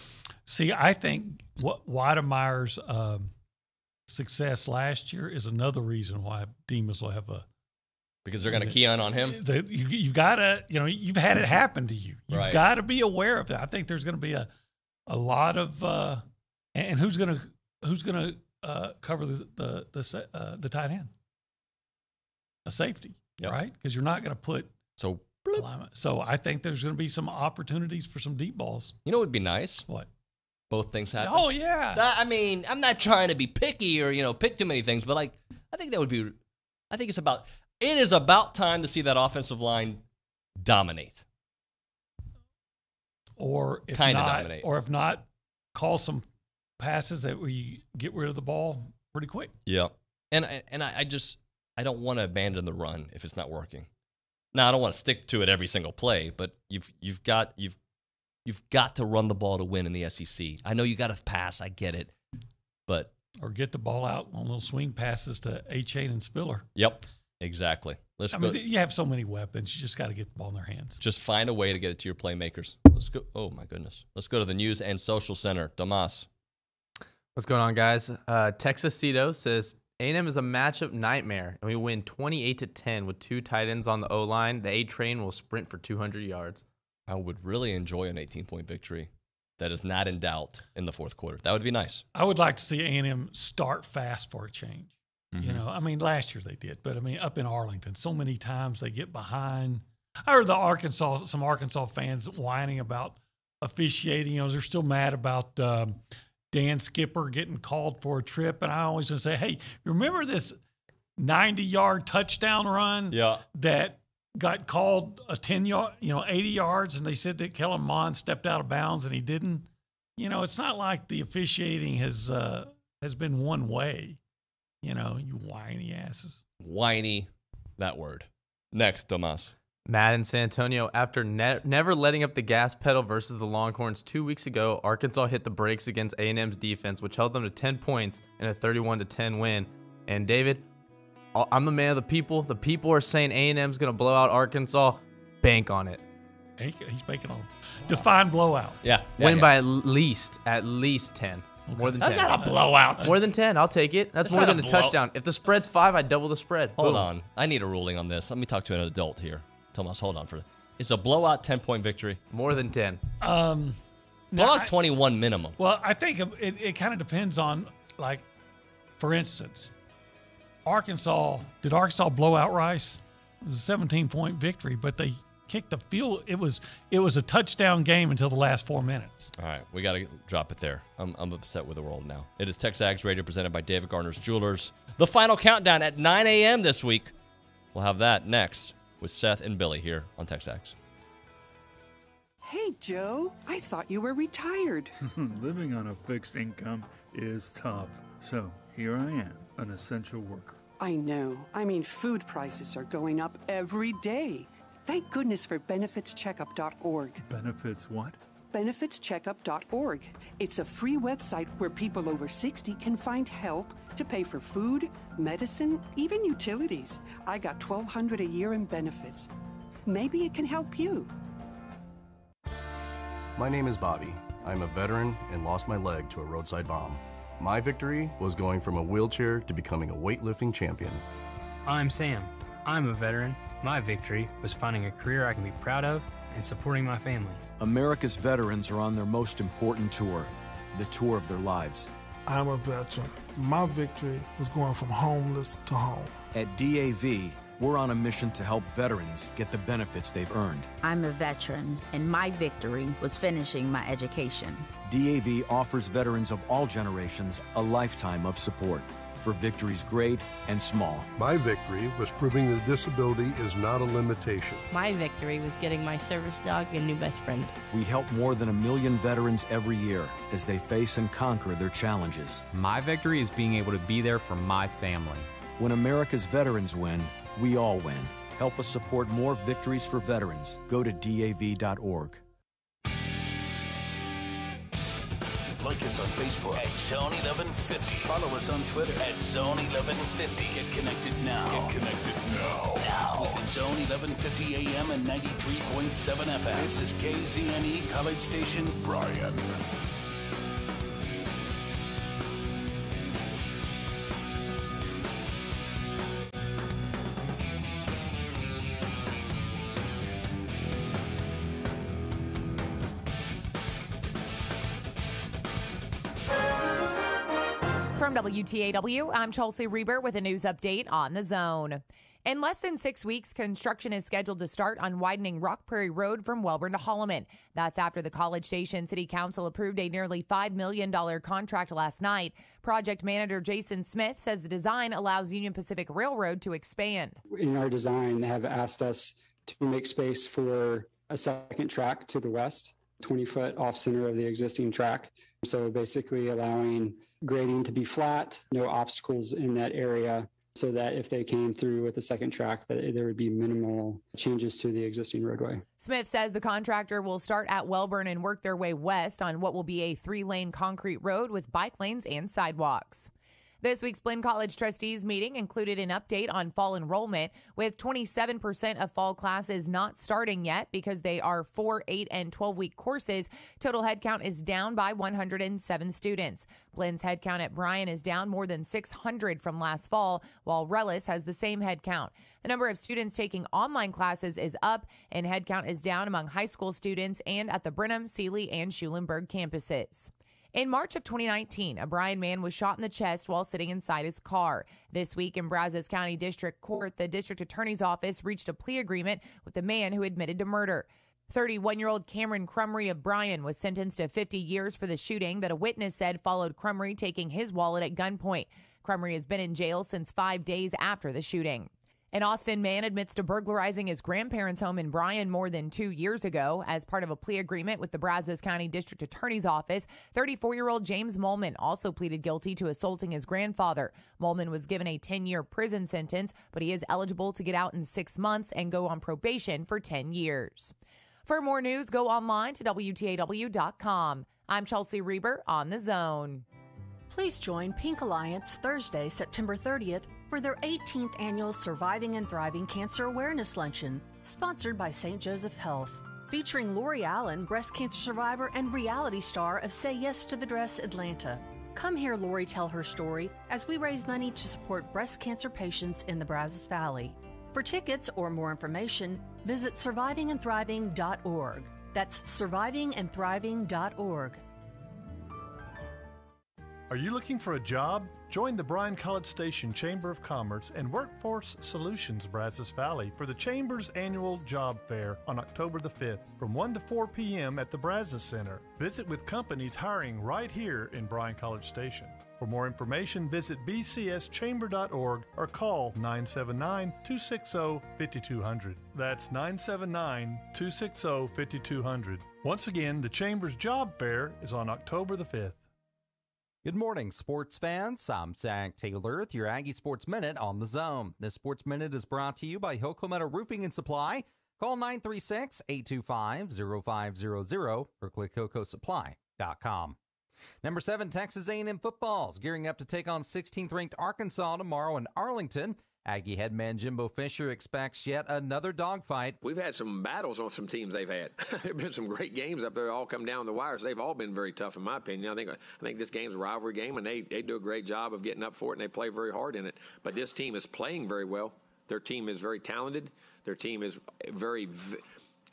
See, I think what Wydermyer's um, success last year is another reason why Demas will have a. Because they're going to key on on him. The, you, you've got to, you know, you've had it happen to you. You've Right. got to be aware of that. I think there's going to be a, a lot of, uh, and who's going to who's going to uh, cover the the the, uh, the tight end? A safety, Yep. right? Because you're not going to put so. Climate. So I think there's going to be some opportunities for some deep balls. You know would be nice? What? Both things happen. Oh yeah. I mean, I'm not trying to be picky or you know pick too many things, but like I think that would be. I think it's about. It is about time to see that offensive line dominate. or if Kinda not, dominate. or if not, call some passes that we get rid of the ball pretty quick. Yeah. And I- and I, I just I don't want to abandon the run if it's not working. Now I don't want to stick to it every single play, but you've you've got you've you've got to run the ball to win in the SEC. I know you got to pass, I get it, but Or get the ball out on little swing passes to Achane and Spiller. yep, exactly. Let's I go. mean, you have so many weapons. You just got to get the ball in their hands. just find a way to get it to your playmakers. Let's go. Oh my goodness. Let's go to the news and social center. Damas. What's going on, guys? Uh, Texas Cito says A&M is a matchup nightmare, and we win 28 to 10 with two tight ends on the O line. The A train will sprint for 200 yards. I would really enjoy an 18 point victory that is not in doubt in the fourth quarter. That would be nice. I would like to see A&M start fast for a change. You Mhm. know, I mean, last year they did, but I mean, up in Arlington, so many times they get behind. I heard the Arkansas, some Arkansas fans whining about officiating. You know, they're still mad about um, Dan Skipper getting called for a trip, and I always say, hey, remember this ninety-yard touchdown run? Yeah. that got called a 10 yard, you know, 80 yards, and they said that Kellen Mond stepped out of bounds and he didn't. You know, it's not like the officiating has uh, has been one way. You know, you whiny asses. Whiny, that word. Next, Damas. Matt in San Antonio, after ne- never letting up the gas pedal versus the Longhorns two weeks ago, Arkansas hit the brakes against A&M's defense, which held them to 10 points in a 31 to 10 win. And David, I- I'm a man of the people. The people are saying A&M's going to blow out Arkansas. Bank on it. He, he's making a define blowout. Yeah. Win by at least at least 10. More than That's 10. not a blowout. More than 10. I'll take it. That's, That's more than a a, blowout. touchdown. If the spread's 5, I double the spread. Hold Boom. on. I need a ruling on this. Let me talk to an adult here. Tomas, hold on for It's a blowout 10 point victory. More than 10. Um, Blowout's I- 21 minimum. Well, I think it, it kind of depends on, like, for instance, Arkansas. Did Arkansas blow out Rice? It was a 17 point victory, but they kicked the field. It was it was a touchdown game until the last four minutes. All right, we got to drop it there. I'm, I'm upset with the world now. It is Texags Radio presented by David Gardner's Jewelers. The final countdown at 9 a.m. this week. We'll have that next with Seth and Billy here on Texags. Hey, Joe, I thought you were retired. Living on a fixed income is tough. So here I am, an essential worker. I know. I mean, food prices are going up every day. Thank goodness for benefitscheckup.org. Benefits what? Benefitscheckup.org. It's a free website where people over 60 can find help to pay for food, medicine, even utilities. I got 1200 a year in benefits. Maybe it can help you. My name is Bobby. I'm a veteran and lost my leg to a roadside bomb. My victory was going from a wheelchair to becoming a weightlifting champion. I'm Sam. I'm a veteran. My victory was finding a career I can be proud of and supporting my family. America's veterans are on their most important tour, the tour of their lives. I'm a veteran. My victory was going from homeless to home. At DAV, we're on a mission to help veterans get the benefits they've earned. I'm a veteran, and my victory was finishing my education. DAV offers veterans of all generations a lifetime of support for victories great and small. My victory was proving that disability is not a limitation. My victory was getting my service dog a new best friend. We help more than a million veterans every year as they face and conquer their challenges. My victory is being able to be there for my family. When America's veterans win, we all win. Help us support more victories for veterans. Go to DAV.org. Like us on Facebook at Zone 1150. Follow us on Twitter at Zone 1150. Get connected now. Get connected now. Now. With the Zone 1150 AM and 93.7 FM. This is KZNE College Station, Bryan. WTAW, I'm Chelsea Reber with a news update on the zone. In less than six weeks, construction is scheduled to start on widening Rock Prairie Road from Wellborn to Holleman. That's after the College Station City Council approved a nearly $5 million contract last night. Project manager Jason Smith says the design allows Union Pacific Railroad to expand. in our design, they have asked us to make space for a second track to the west, 20 foot off center of the existing track. So basically allowing grading to be flat, no obstacles in that area, so that if they came through with the second track, that there would be minimal changes to the existing roadway. Smith says the contractor will start at Wellborn and work their way west on what will be a three lane concrete road with bike lanes and sidewalks. This week's Blinn College trustees meeting included an update on fall enrollment, with 27% of fall classes not starting yet because they are 4, 8, and 12 week courses. Total headcount is down by 107 students. Blinn's headcount at Bryan is down more than 600 from last fall, while Rellis has the same headcount. The number of students taking online classes is up, and headcount is down among high school students and at the Brenham, Sealy, and Schulenburg campuses. In March of 2019, a Bryan man was shot in the chest while sitting inside his car. This week in Brazos County District Court, the district attorney's office reached a plea agreement with the man who admitted to murder. 31 year old Cameron Crumry of Bryan was sentenced to 50 years for the shooting that a witness said followed Crumry taking his wallet at gunpoint. Crumry has been in jail since five days after the shooting. An Austin man admits to burglarizing his grandparents' home in Bryan more than two years ago. As part of a plea agreement with the Brazos County District Attorney's Office, 34 year old James Molman also pleaded guilty to assaulting his grandfather. Molman was given a 10 year prison sentence, but he is eligible to get out in six months and go on probation for 10 years. For more news, go online to WTAW.com. I'm Chelsea Reber on the zone. Please join Pink Alliance Thursday, September 30th for their 18th annual Surviving and Thriving Cancer Awareness Luncheon, sponsored by St. Joseph Health. Featuring Lori Allen, breast cancer survivor and reality star of Say Yes to the Dress Atlanta. Come hear Lori tell her story as we raise money to support breast cancer patients in the Brazos Valley. For tickets or more information, visit survivingandthriving.org. That's survivingandthriving.org. Are you looking for a job? Join the Bryan College Station Chamber of Commerce and Workforce Solutions Brazos Valley for the Chamber's annual job fair on October the 5th from 1 to 4 p.m. at the Brazos Center. Visit with companies hiring right here in Bryan College Station. For more information, visit bcschamber.org or call 979 260 5200. That's 979 260 5200. Once again, the Chamber's job fair is on October the 5th. Good morning, sports fans. I'm Zach Taylor with your Aggie Sports Minute on the Zone. This Sports Minute is brought to you by Hilco Metal Roofing and Supply. Call 936-825-0500 or click HilcoSupply.com. Number seven, Texas A&M football is gearing up to take on 16th ranked Arkansas tomorrow in Arlington. Aggie head man Jimbo Fisher expects yet another dogfight. We've had some battles on some teams they've had. there have been some great games up there, all come down the wires. They've all been very tough, in my opinion. I think I think this game's a rivalry game, and they, they do a great job of getting up for it, and they play very hard in it. But this team is playing very well. Their team is very talented. Their team is very v-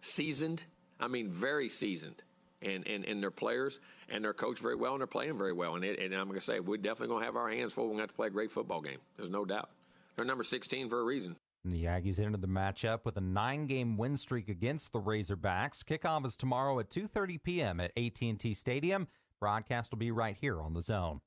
seasoned. I mean, very seasoned. And, and, and their players and their coach very well, and they're playing very well. And, it, and I'm going to say, we're definitely going to have our hands full. We're going to have to play a great football game. There's no doubt. They're number 16 for a reason. The Aggies entered the matchup with a nine-game win streak against the Razorbacks. Kickoff is tomorrow at 2:30 p.m. at AT&T Stadium. Broadcast will be right here on the Zone.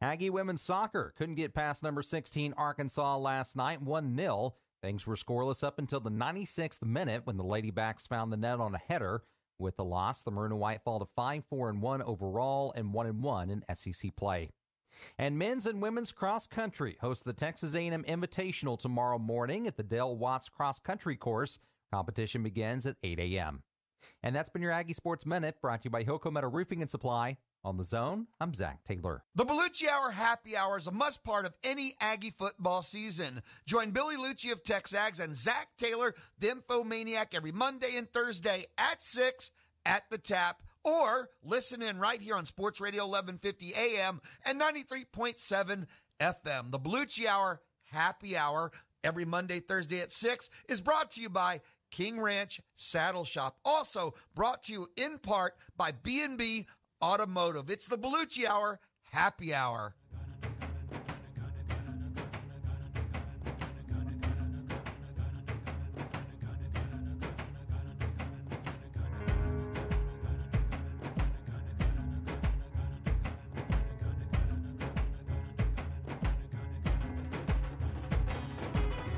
Aggie women's soccer couldn't get past number 16 Arkansas last night, 1-0. Things were scoreless up until the 96th minute when the Ladybacks found the net on a header. With the loss, the Maroon and White fall to 5-4-1 overall and 1-1 in SEC play. And men's and women's cross country host the Texas A&M Invitational tomorrow morning at the Dale Watts Cross Country Course. Competition begins at 8 a.m. And that's been your Aggie Sports Minute, brought to you by Hilco Metal Roofing and Supply. On the zone, I'm Zach Taylor. The Bellucci Hour Happy Hour is a must part of any Aggie football season. Join Billy Liucci of Texags and Zach Taylor, the Infomaniac, every Monday and Thursday at 6 at the tap or listen in right here on Sports Radio 1150 AM and 93.7 FM. The Bellucci Hour Happy Hour every Monday, Thursday at 6 is brought to you by King Ranch Saddle Shop. Also brought to you in part by B&B Automotive. It's the Bellucci Hour Happy Hour.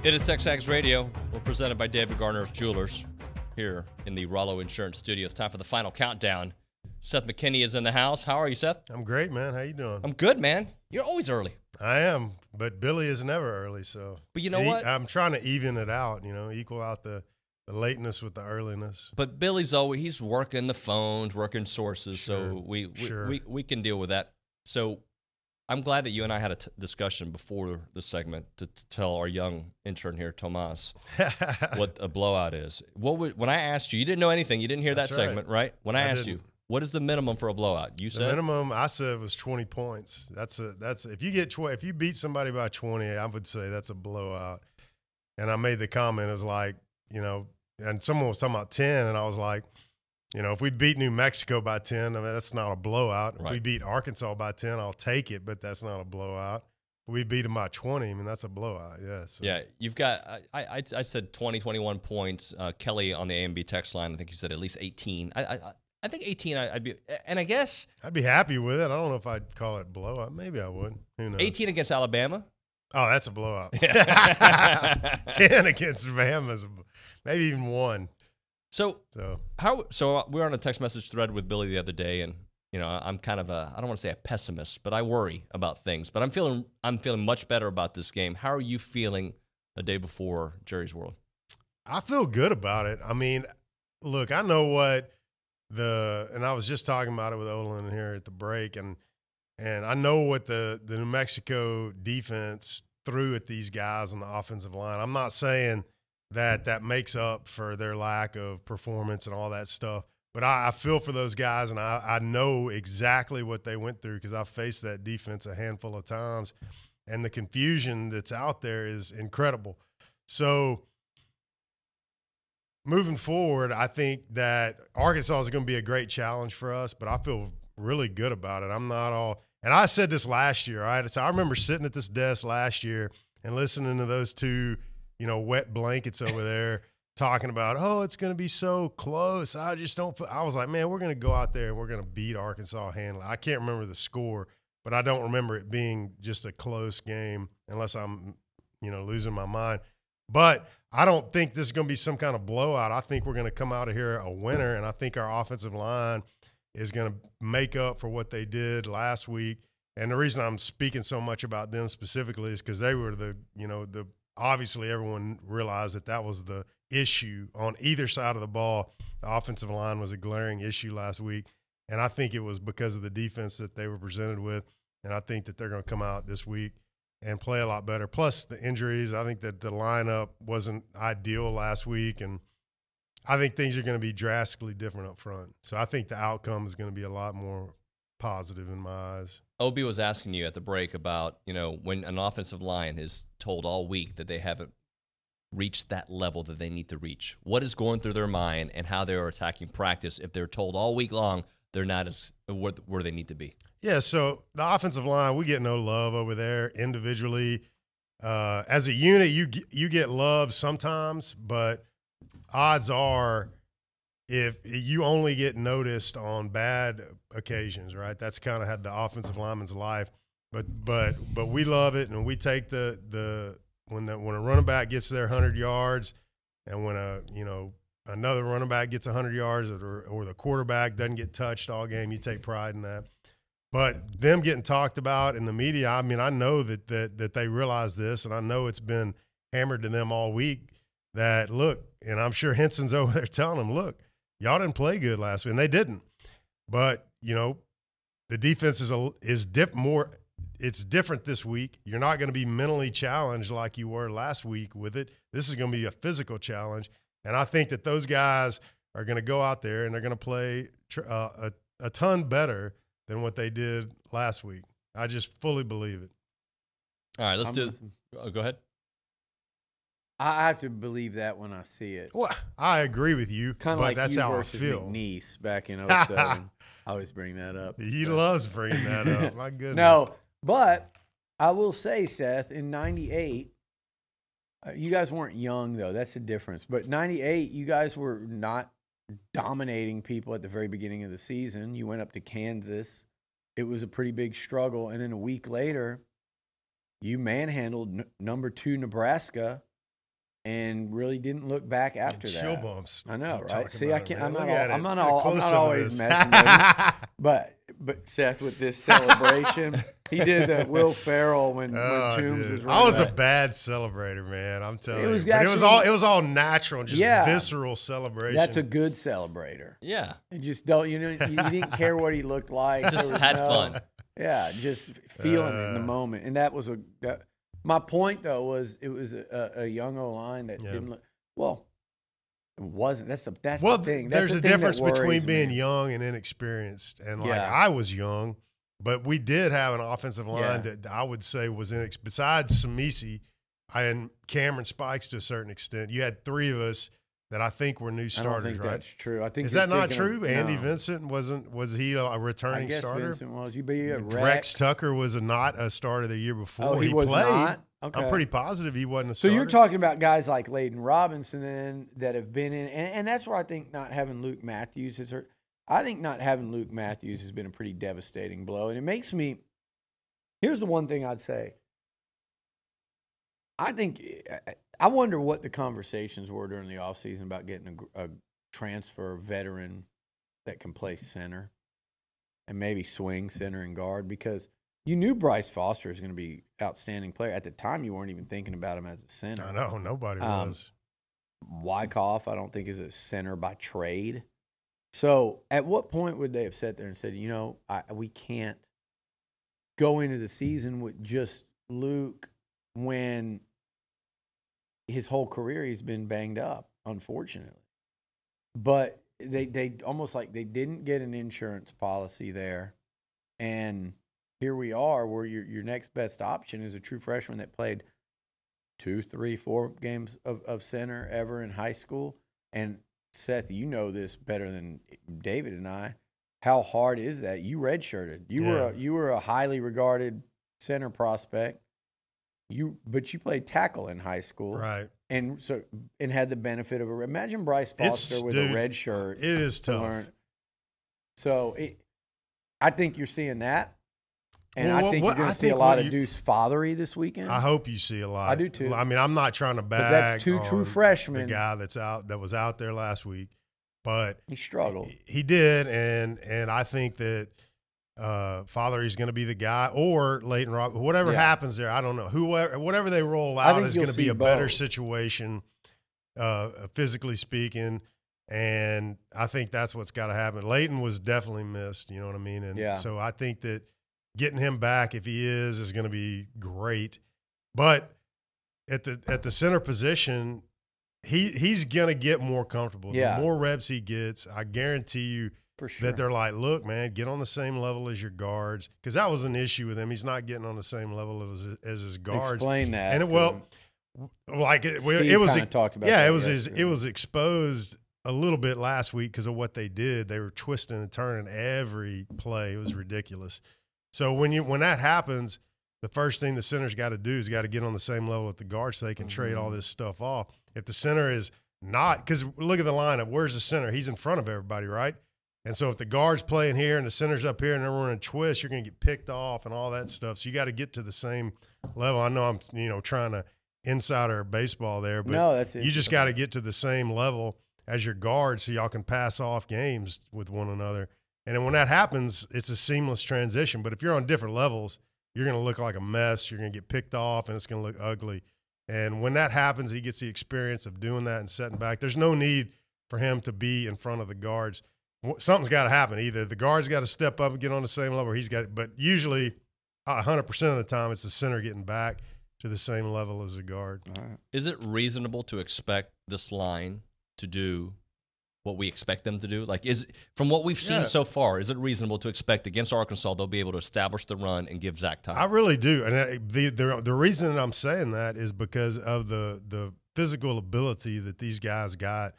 It is Texags Radio. We're presented by David Gardner of Jewelers here in the Rollo Insurance Studio. It's time for the final countdown. Seth McKinney is in the house. How are you, Seth? I'm great, man. How you doing? I'm good, man. You're always early. I am, but Billy is never early, so. But you know E- what? I'm trying to even it out. You know, equal out the, the lateness with the earliness. But Billy's always he's working the phones, working sources, so we we, sure. we we can deal with that. So I'm glad that you and I had a t- discussion before the segment to, to tell our young intern here, Tomas, what a blowout is. What would, when I asked you, you didn't know anything. You didn't hear That's that right. segment, right? When I, I asked you, didn't. what is the minimum for a blowout? You said The minimum I said was 20 points. That's a that's if you get 20 if you beat somebody by 20, I would say that's a blowout. And I made the comment it was like, you know, and someone was talking about 10 and I was like, you know, if we beat New Mexico by 10, I mean that's not a blowout. If we beat Arkansas by 10, I'll take it, but that's not a blowout. If we beat them by 20, I mean that's a blowout. Yeah. So. Yeah, you've got. I, I, I said 20, 21 points. Uh, Kelly on the AMB text line. I think he said at least 18. I, I, I think 18. I, I'd be, and I guess I'd be happy with it. I don't know if I'd call it blowout. Maybe I would. Who knows? 18 against Alabama. Oh, that's a blowout. Yeah. Ten against Bama's, maybe even one. So, So how? So uh, we were on a text message thread with Billy the other day, and you know, I'm kind of a I don't want to say a pessimist, but I worry about things. But I'm feeling I'm feeling much better about this game. How are you feeling a day before Jerry's World? I feel good about it. I mean, look, I know what the and I was just talking about it with Olin here at the break, and and I know what the the New Mexico defense threw at these guys on the offensive line. I'm not saying that that makes up for their lack of performance and all that stuff. But I, I feel for those guys, and I, I know exactly what they went through because I've faced that defense a handful of times, and the confusion that's out there is incredible. So, moving forward, I think that Arkansas is going to be a great challenge for us, but I feel really good about it. I'm not all, and I said this last year, right? So I remember sitting at this desk last year and listening to those two, you know, wet blankets over there talking about, oh, it's going to be so close. I just don't. I was like, man, we're going to go out there and we're going to beat Arkansas handily. I can't remember the score, but I don't remember it being just a close game unless I'm, you know, losing my mind. But I don't think this is going to be some kind of blowout. I think we're going to come out of here a winner, and I think our offensive line is going to make up for what they did last week. And the reason I'm speaking so much about them specifically is because they were the, you know, the obviously everyone realized that that was the issue on either side of the ball. The offensive line was a glaring issue last week, and I think it was because of the defense that they were presented with. And I think that they're going to come out this week and play a lot better. Plus the injuries, I think that the lineup wasn't ideal last week, and I think things are going to be drastically different up front. So I think the outcome is going to be a lot more positive in my eyes. Obi was asking you at the break about, you know, when an offensive line is told all week that they haven't reached that level that they need to reach. What is going through their mind and how they are attacking practice if they're told all week long they're not as where, where they need to be? Yeah, so the offensive line, we get no love over there individually. Uh, as a unit, you you get love sometimes, but odds are if you only get noticed on bad occasions, right? That's kind of had the offensive lineman's life. But but but we love it, and we take the the when the when a running back gets their hundred yards, and when a you know another running back gets hundred yards, or or the quarterback doesn't get touched all game, you take pride in that. But them getting talked about in the media, I mean, I know that that that they realize this, and I know it's been hammered to them all week. That look, and I'm sure Henson's over there telling them, look, y'all didn't play good last week, and they didn't. But you know, the defense is a is dip more. It's different this week. You're not going to be mentally challenged like you were last week with it. This is going to be a physical challenge, and I think that those guys are going to go out there and they're going to play uh, a, a ton better than what they did last week. I just fully believe it. All right, let's I'm, do. Oh, go ahead. I have to believe that when I see it. Well, I agree with you. Kind of like that's how I feel. McNeese back in 07. I always bring that up. He but. loves bringing that up. My goodness. no, but I will say, Seth, in '98, uh, you guys weren't young though. That's the difference. But '98, you guys were not dominating people at the very beginning of the season. You went up to Kansas. It was a pretty big struggle. And then a week later, you manhandled n- number two Nebraska and really didn't look back after and that. Chill bumps. I know, right? See, I can't. I'm not, all, I'm not. All, I'm not always messing with it. But but Seth with this celebration, he did the Will Ferrell when, oh, when Toombs was. I was back. a bad celebrator, man. I'm telling it was you. Actually, it was all it was all natural, and just yeah, visceral celebration. That's a good celebrator. Yeah. You just don't. You know, you didn't care what he looked like. Just had no, fun. Yeah, just feeling uh, it in the uh. moment, and that was a. That, my point though was it was a, a young O line that yeah. didn't look well. It wasn't. That's the that's well, the thing. That's there's the a difference between me. being young and inexperienced. And like yeah. I was young, but we did have an offensive line yeah. that I would say was in. Besides Samisi and Cameron Spikes to a certain extent, you had three of us that I think were new starters. I think right? that's true. I think is that not true? Of, Andy no. Vincent wasn't was he a returning I guess starter? Vincent was. You be a Rex. Rex Tucker was a, not a starter the year oh, before. Oh, he, he was played. not. Okay. I'm pretty positive he wasn't a so you're talking about guys like Layden Robinson then that have been in, and, and that's where I think not having Luke Matthews has hurt. I think not having Luke Matthews has been a pretty devastating blow, and it makes me. Here's the one thing I'd say. I think I- I wonder what the conversations were during the offseason about getting a, a transfer veteran that can play center and maybe swing center and guard because you knew Bryce Foster is going to be outstanding player at the time. You weren't even thinking about him as a center. I know nobody Um, was. Wyckoff, I don't think is a center by trade. So, at what point would they have sat there and said, you know, I, we can't go into the season with just Luke when his whole career he's been banged up, unfortunately. But they they almost like they didn't get an insurance policy there, and here we are, where your your next best option is a true freshman that played two, three, four games of, of center ever in high school. And Seth, you know this better than David and I. How hard is that? You redshirted. You were a, you were a highly regarded center prospect. You but you played tackle in high school, Right. And so and had the benefit of a. Imagine Bryce It's- Foster with dude, a red shirt. it is to tough. learn. So it, I think you're seeing that, and Well, I think what- you're going to see a lot of Deuce Fatheree this weekend. I hope you see a lot. I do too. I mean, I'm not trying to bag. But that's two true freshmen. The guy that's out that was out there last week, but he struggled. He, he did, and and I think that uh, Fatheree's going to be the guy, or Layden Rob, whatever Yeah. happens there. I don't know. Whoever, whatever they roll out is going to be a better situation, uh, physically speaking. And I think that's what's got to happen. Layden was definitely missed. You know what I mean? And Yeah. so I think that getting him back, if he is, is going to be great. But at the at the center position, he he's gonna get more comfortable. Yeah. The more reps he gets, I guarantee you For sure. that they're like, look, man, get on the same level as your guards, because that was an issue with him. He's not getting on the same level as as his guards. Explain that And it, well, like it, well, it was talked about yeah, it was his, it was exposed a little bit last week because of what they did. They were twisting and turning every play. It was ridiculous. So when you when that happens, the first thing the center's got to do is got to get on the same level with the guard so they can trade all Mhm. this stuff off. If the center is not, because look at the lineup. Where's the center? He's in front of everybody, right? And so if the guard's playing here and the center's up here and they're running twists, you're going to get picked off and all that stuff. So you got to get to the same level. I know I'm you know trying to insider baseball there, but No, that's you just got to get to the same level as your guard so y'all can pass off games with one another. And then when that happens, it's a seamless transition. But if you're on different levels, you're going to look like a mess. You're going to get picked off, and it's going to look ugly. And when that happens, he gets the experience of doing that and setting back. There's no need for him to be in front of the guards. Something's got to happen. Either the guard's got to step up and get on the same level, or he's got. It. But usually, hundred percent of the time, it's the center getting back to the same level as the guard. Is it reasonable to expect this line to do what we expect them to do? Like, is from what we've seen Yeah. so far, is it reasonable to expect against Arkansas they'll be able to establish the run and give Zach time? I really do, and uh, the the the reason that I'm saying that is because of the the physical ability that these guys got.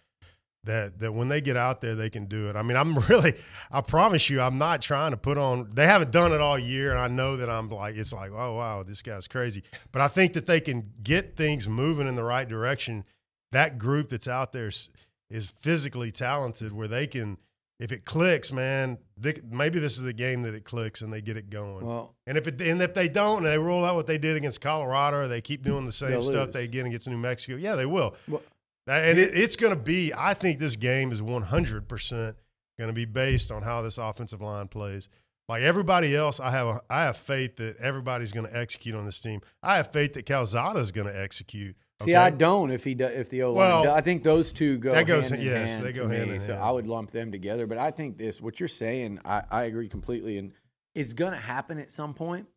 That that when they get out there, they can do it. I mean, I'm really, I promise you, I'm not trying to put on. They haven't done it all year, and I know that I'm like, it's like, oh wow, this guy's crazy. But I think that they can get things moving in the right direction. That group that's out there is, is physically talented, where they can, if it clicks, man, they, maybe this is the game that it clicks and they get it going. Well- and if it and if they don't, and they roll out what they did against Colorado, or they keep doing the same stuff lose. they get against New Mexico, yeah, they will. Well, and it, it's going to be. I think this game is 100 percent going to be based on how this offensive line plays. Like everybody else, I have a, I have faith that everybody's going to execute on this team. I have faith that Calzada is going to execute. See, I don't if he do, if the O line. Well, I think those two go. that goes- hand in yes, hand they go hand me, in So hand. I would lump them together. But I think this, what you're saying, I, I agree completely, and it's going to happen at some point.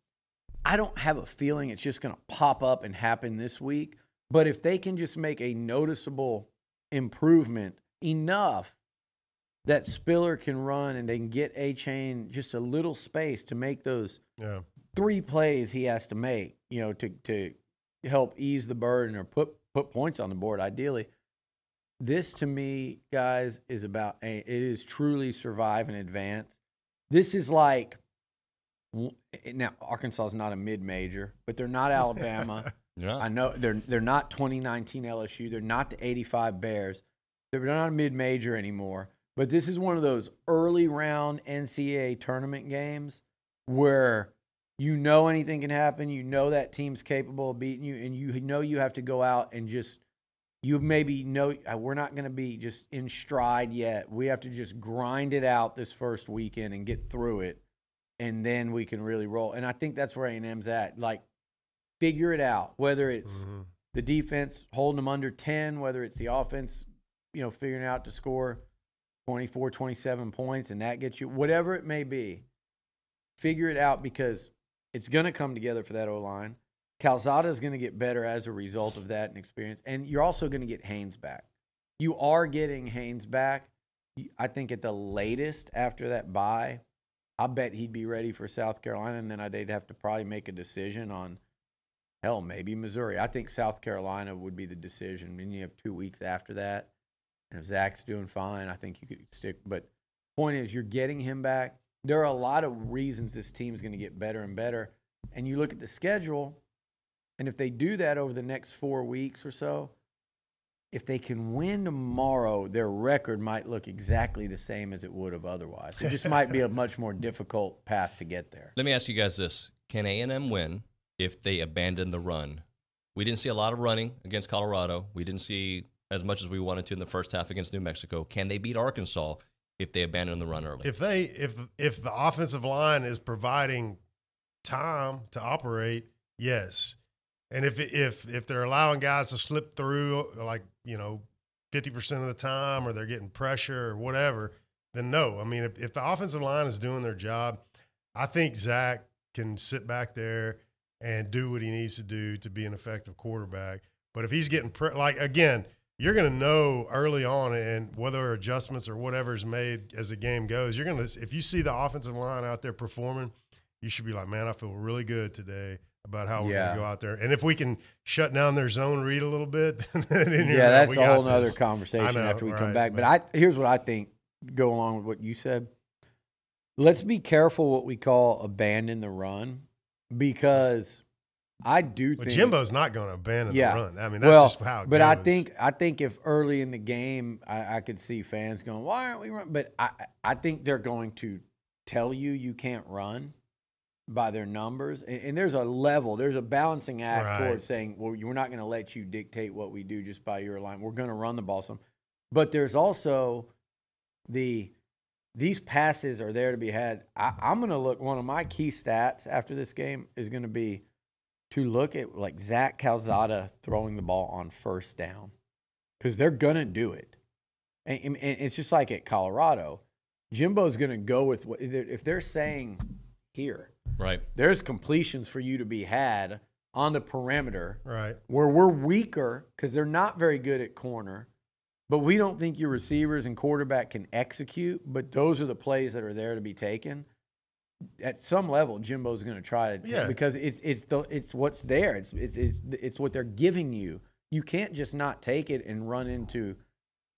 I don't have a feeling it's just going to pop up and happen this week. But if they can just make a noticeable improvement enough that Spiller can run and they can get Achane just a little space to make those Yeah. three plays he has to make, you know, to to help ease the burden or put put points on the board ideally. This to me, guys, is about a, it is truly survive and advance. This is like now Arkansas is not a mid major, but they're not Alabama. They're. I know they're they're not 2019 LSU. They're not the 85 Bears. They're not a mid major anymore. But this is one of those early round NCAA tournament games where you know anything can happen. You know that team's capable of beating you, and you know you have to go out and just you maybe know uh, we're not going to be just in stride yet. We have to just grind it out this first weekend and get through it, and then we can really roll. And I think that's where A and M's at. Like, figure it out. Whether it's Mm-hmm. the defense holding them under ten, whether it's the offense, you know, figuring out to score 24, 27 points, and that gets you whatever it may be. Figure it out because it's going to come together for that O line. Calzada is going to get better as a result of that and experience. And you're also going to get Haynes back. You are getting Haynes back. I think at the latest after that bye, I bet he'd be ready for South Carolina. And then they'd have to probably make a decision on, hell, maybe Missouri. I think South Carolina would be the decision. And you have two weeks after that. And if Zach's doing fine, I think you could stick. But point is, you're getting him back. There are a lot of reasons this team is going to get better and better. And you look at the schedule, and if they do that over the next four weeks or so, if they can win tomorrow, their record might look exactly the same as it would have otherwise. It just might be a much more difficult path to get there. Let me ask you guys this: Can A and M win if they abandon the run? We didn't see a lot of running against Colorado. We didn't see as much as we wanted to in the first half against New Mexico. Can they beat Arkansas if they abandon the run early? If they if if the offensive line is providing time to operate, yes. And if if if they're allowing guys to slip through like, you know, 50% of the time or they're getting pressure or whatever, then no. I mean, if, if the offensive line is doing their job, I think Zach can sit back there and do what he needs to do to be an effective quarterback. But if he's getting pre- like again, you're going to know early on, and whether adjustments or whatever is made as the game goes, you're going to if you see the offensive line out there performing, you should be like, man, I feel really good today about how we're Yeah. going to go out there. And if we can shut down their zone read a little bit, then you're yeah, that's "We a whole nother conversation know, after we come right, back. But I here's what I think. Go along with what you said. Let's be careful what we call abandon the run, because I do But think Jimbo's not going to abandon yeah. the run. I mean, that's well, just how it But I think I think if early in the game, I, I could see fans going, "Why aren't we run?" But I I think they're going to tell you you can't run by their numbers, and, and there's a level, there's a balancing act Right. towards saying, "Well, we're not going to let you dictate what we do just by your line. We're going to run the ball some." But there's also the these passes are there to be had. I, I'm going to look. One of my key stats after this game is going to be to look at like Zach Calzada throwing the ball on first down because they're gonna do it, and, and- and it's just like at Colorado. Jimbo's gonna go with what if they're saying here. Right. There's completions for you to be had on the perimeter, right? Where we're weaker because they're not very good at corner, but we don't think your receivers and quarterback can execute. But those are the plays that are there to be taken at some level, Jimbo's going to try to Yeah. because it's it's the it's what's there. It's it's it's it's what they're giving you. You can't just not take it and run into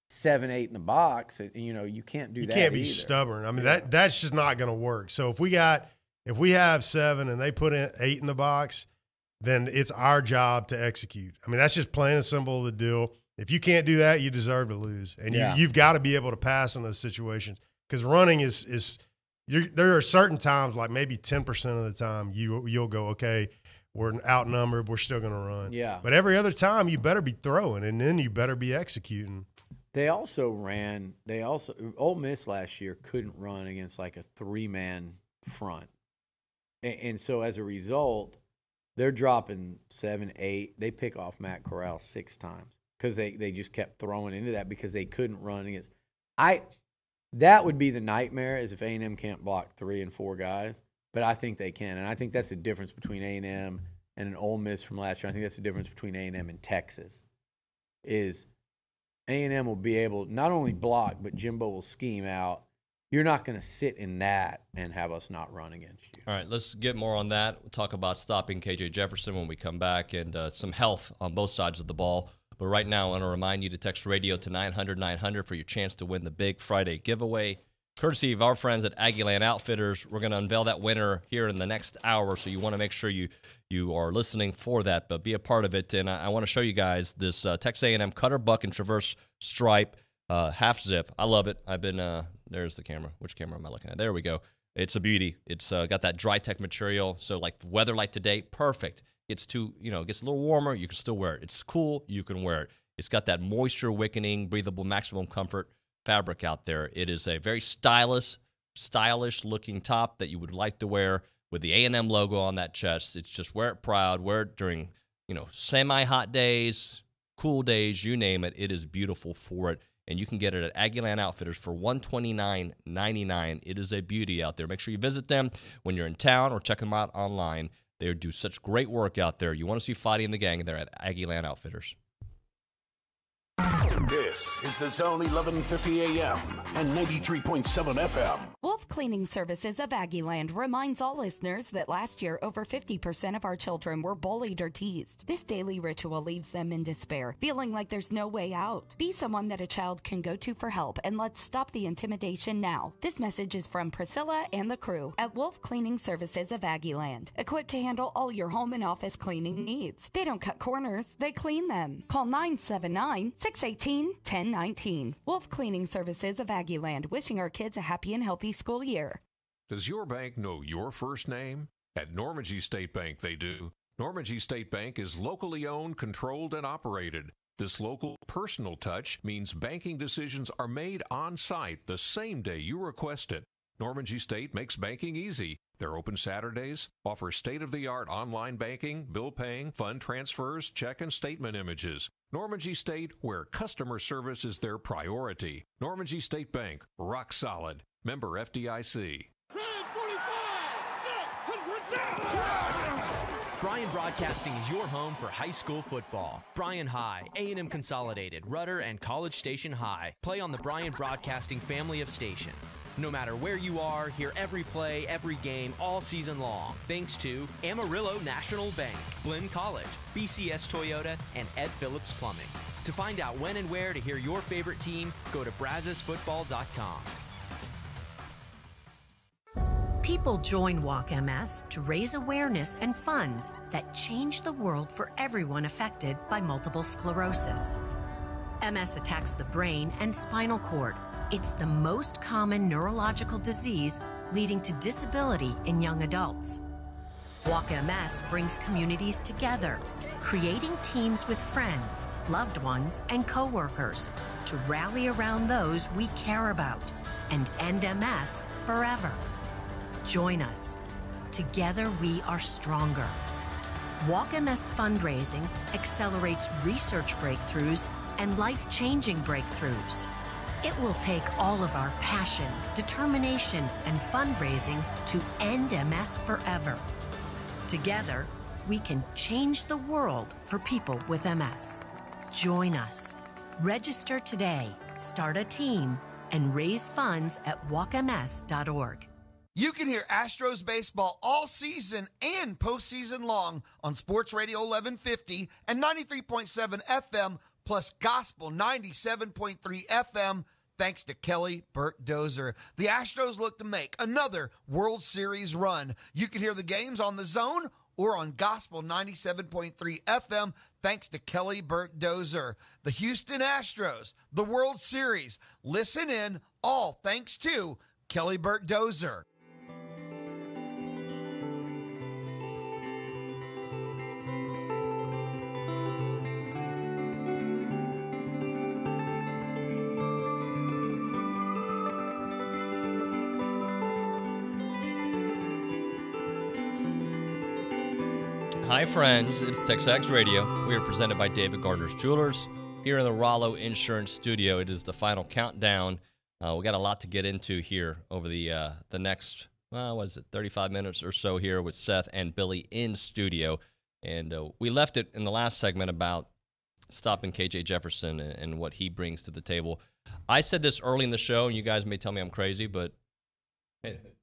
seven eight in the box. And, you know you can't do you that. You can't be either. stubborn. I mean that that's just not going to work. So if we got if we have seven and they put in eight in the box, then it's our job to execute. I mean that's just plain and simple the deal. If you can't do that, you deserve to lose, and Yeah. you you've got to be able to pass in those situations because running is is you're, there are certain times like maybe ten percent of the time you you'll go okay. We're outnumbered. We're still going to run. Yeah. But every other time, you better be throwing, and then you better be executing. They also ran. They also Ole Miss last year couldn't run against like a three man front, and, and so as a result, they're dropping seven, eight. They pick off Matt Corral six times because they they just kept throwing into that because they couldn't run against. I that would be the nightmare is if A and M can't block three and four guys, but I think they can, and I think that's the difference between A and an Ole Miss from last year. I think that's the difference between A and Texas. Is A and M will be able not only block, but Jimbo will scheme out. You're not going to sit in that and have us not run against you. All right, let's get more on that. We'll talk about stopping KJ Jefferson when we come back and uh, some health on both sides of the ball. But right now, I want to remind you to text radio to 900 900 for your chance to win the big Friday giveaway. Courtesy of our friends at Aggieland Outfitters, we're going to unveil that winner here in the next hour. So you want to make sure you you are listening for that, but be a part of it. And I, I want to show you guys this uh, Texas A&M Cutter Buck and Traverse Stripe uh, half zip. I love it. I've been uh, there's the camera. Which camera am I looking at? There we go. It's a beauty. It's uh, got that dry tech material. So like weather like today, perfect. It's too, you know, gets a little warmer. You can still wear it. It's cool. You can wear it. It's got that moisture wickening, breathable, maximum comfort fabric out there. It is a very stylish, stylish looking top that you would like to wear with the A&M logo on that chest. It's just wear it proud. Wear it during, you know, semi-hot days, cool days, you name it. It is beautiful for it and you can get it at Aggieland Outfitters for $129.99. It is a beauty out there. Make sure you visit them when you're in town or check them out online. They do such great work out there. You want to see Fighting and the Gang, they're at Aggieland Outfitters. This is the Zone 1150 AM and 93.7 FM. Wolf Cleaning Services of Aggieland reminds all listeners that last year over 50% of our children were bullied or teased. This daily ritual leaves them in despair, feeling like there's no way out. Be someone that a child can go to for help and let's stop the intimidation now. This message is from Priscilla and the crew at Wolf Cleaning Services of Aggieland, equipped to handle all your home and office cleaning needs. They don't cut corners, they clean them. Call 979 618 1019. Wolf Cleaning Services of Aggieland, wishing our kids a happy and healthy school year. Does your bank know your first name? At Normandy State Bank, they do. Normandy State Bank is locally owned, controlled, and operated. This local personal touch means banking decisions are made on site the same day you request it. Normandy State makes banking easy. They're open Saturdays, offer state of the art online banking, bill paying, fund transfers, check and statement images. Normandy State, where customer service is their priority. Normandy State Bank, rock solid. Member FDIC. Bryan Broadcasting is your home for high school football. Bryan High, A&M Consolidated, Rudder, and College Station High play on the Bryan Broadcasting family of stations. No matter where you are, hear every play, every game, all season long. Thanks to Amarillo National Bank, Blinn College, BCS Toyota, and Ed Phillips Plumbing. To find out when and where to hear your favorite team, go to brazosfootball.com. People join Walk MS to raise awareness and funds that change the world for everyone affected by multiple sclerosis. MS attacks the brain and spinal cord. It's the most common neurological disease leading to disability in young adults. Walk MS brings communities together, creating teams with friends, loved ones, and coworkers to rally around those we care about and end MS forever. Join us. Together we are stronger. Walk MS fundraising accelerates research breakthroughs and life changing breakthroughs. It will take all of our passion, determination, and fundraising to end MS forever. Together, we can change the world for people with MS. Join us. Register today, start a team, and raise funds at walkms.org. You can hear Astros baseball all season and postseason long on Sports Radio 1150 and 93.7 FM plus Gospel 97.3 FM thanks to Kelly Burt Dozer. The Astros look to make another World Series run. You can hear the games on the zone or on Gospel 97.3 FM thanks to Kelly Burt Dozer. The Houston Astros, the World Series. Listen in, all thanks to Kelly Burt Dozer. Hi, friends. It's TexAgs Radio. We are presented by David Gardner's Jewelers here in the Rollo Insurance Studio. It is the final countdown. Uh, we got a lot to get into here over the uh, the next, well, what is it, 35 minutes or so here with Seth and Billy in studio. And uh, we left it in the last segment about stopping KJ Jefferson and, and what he brings to the table. I said this early in the show, and you guys may tell me I'm crazy, but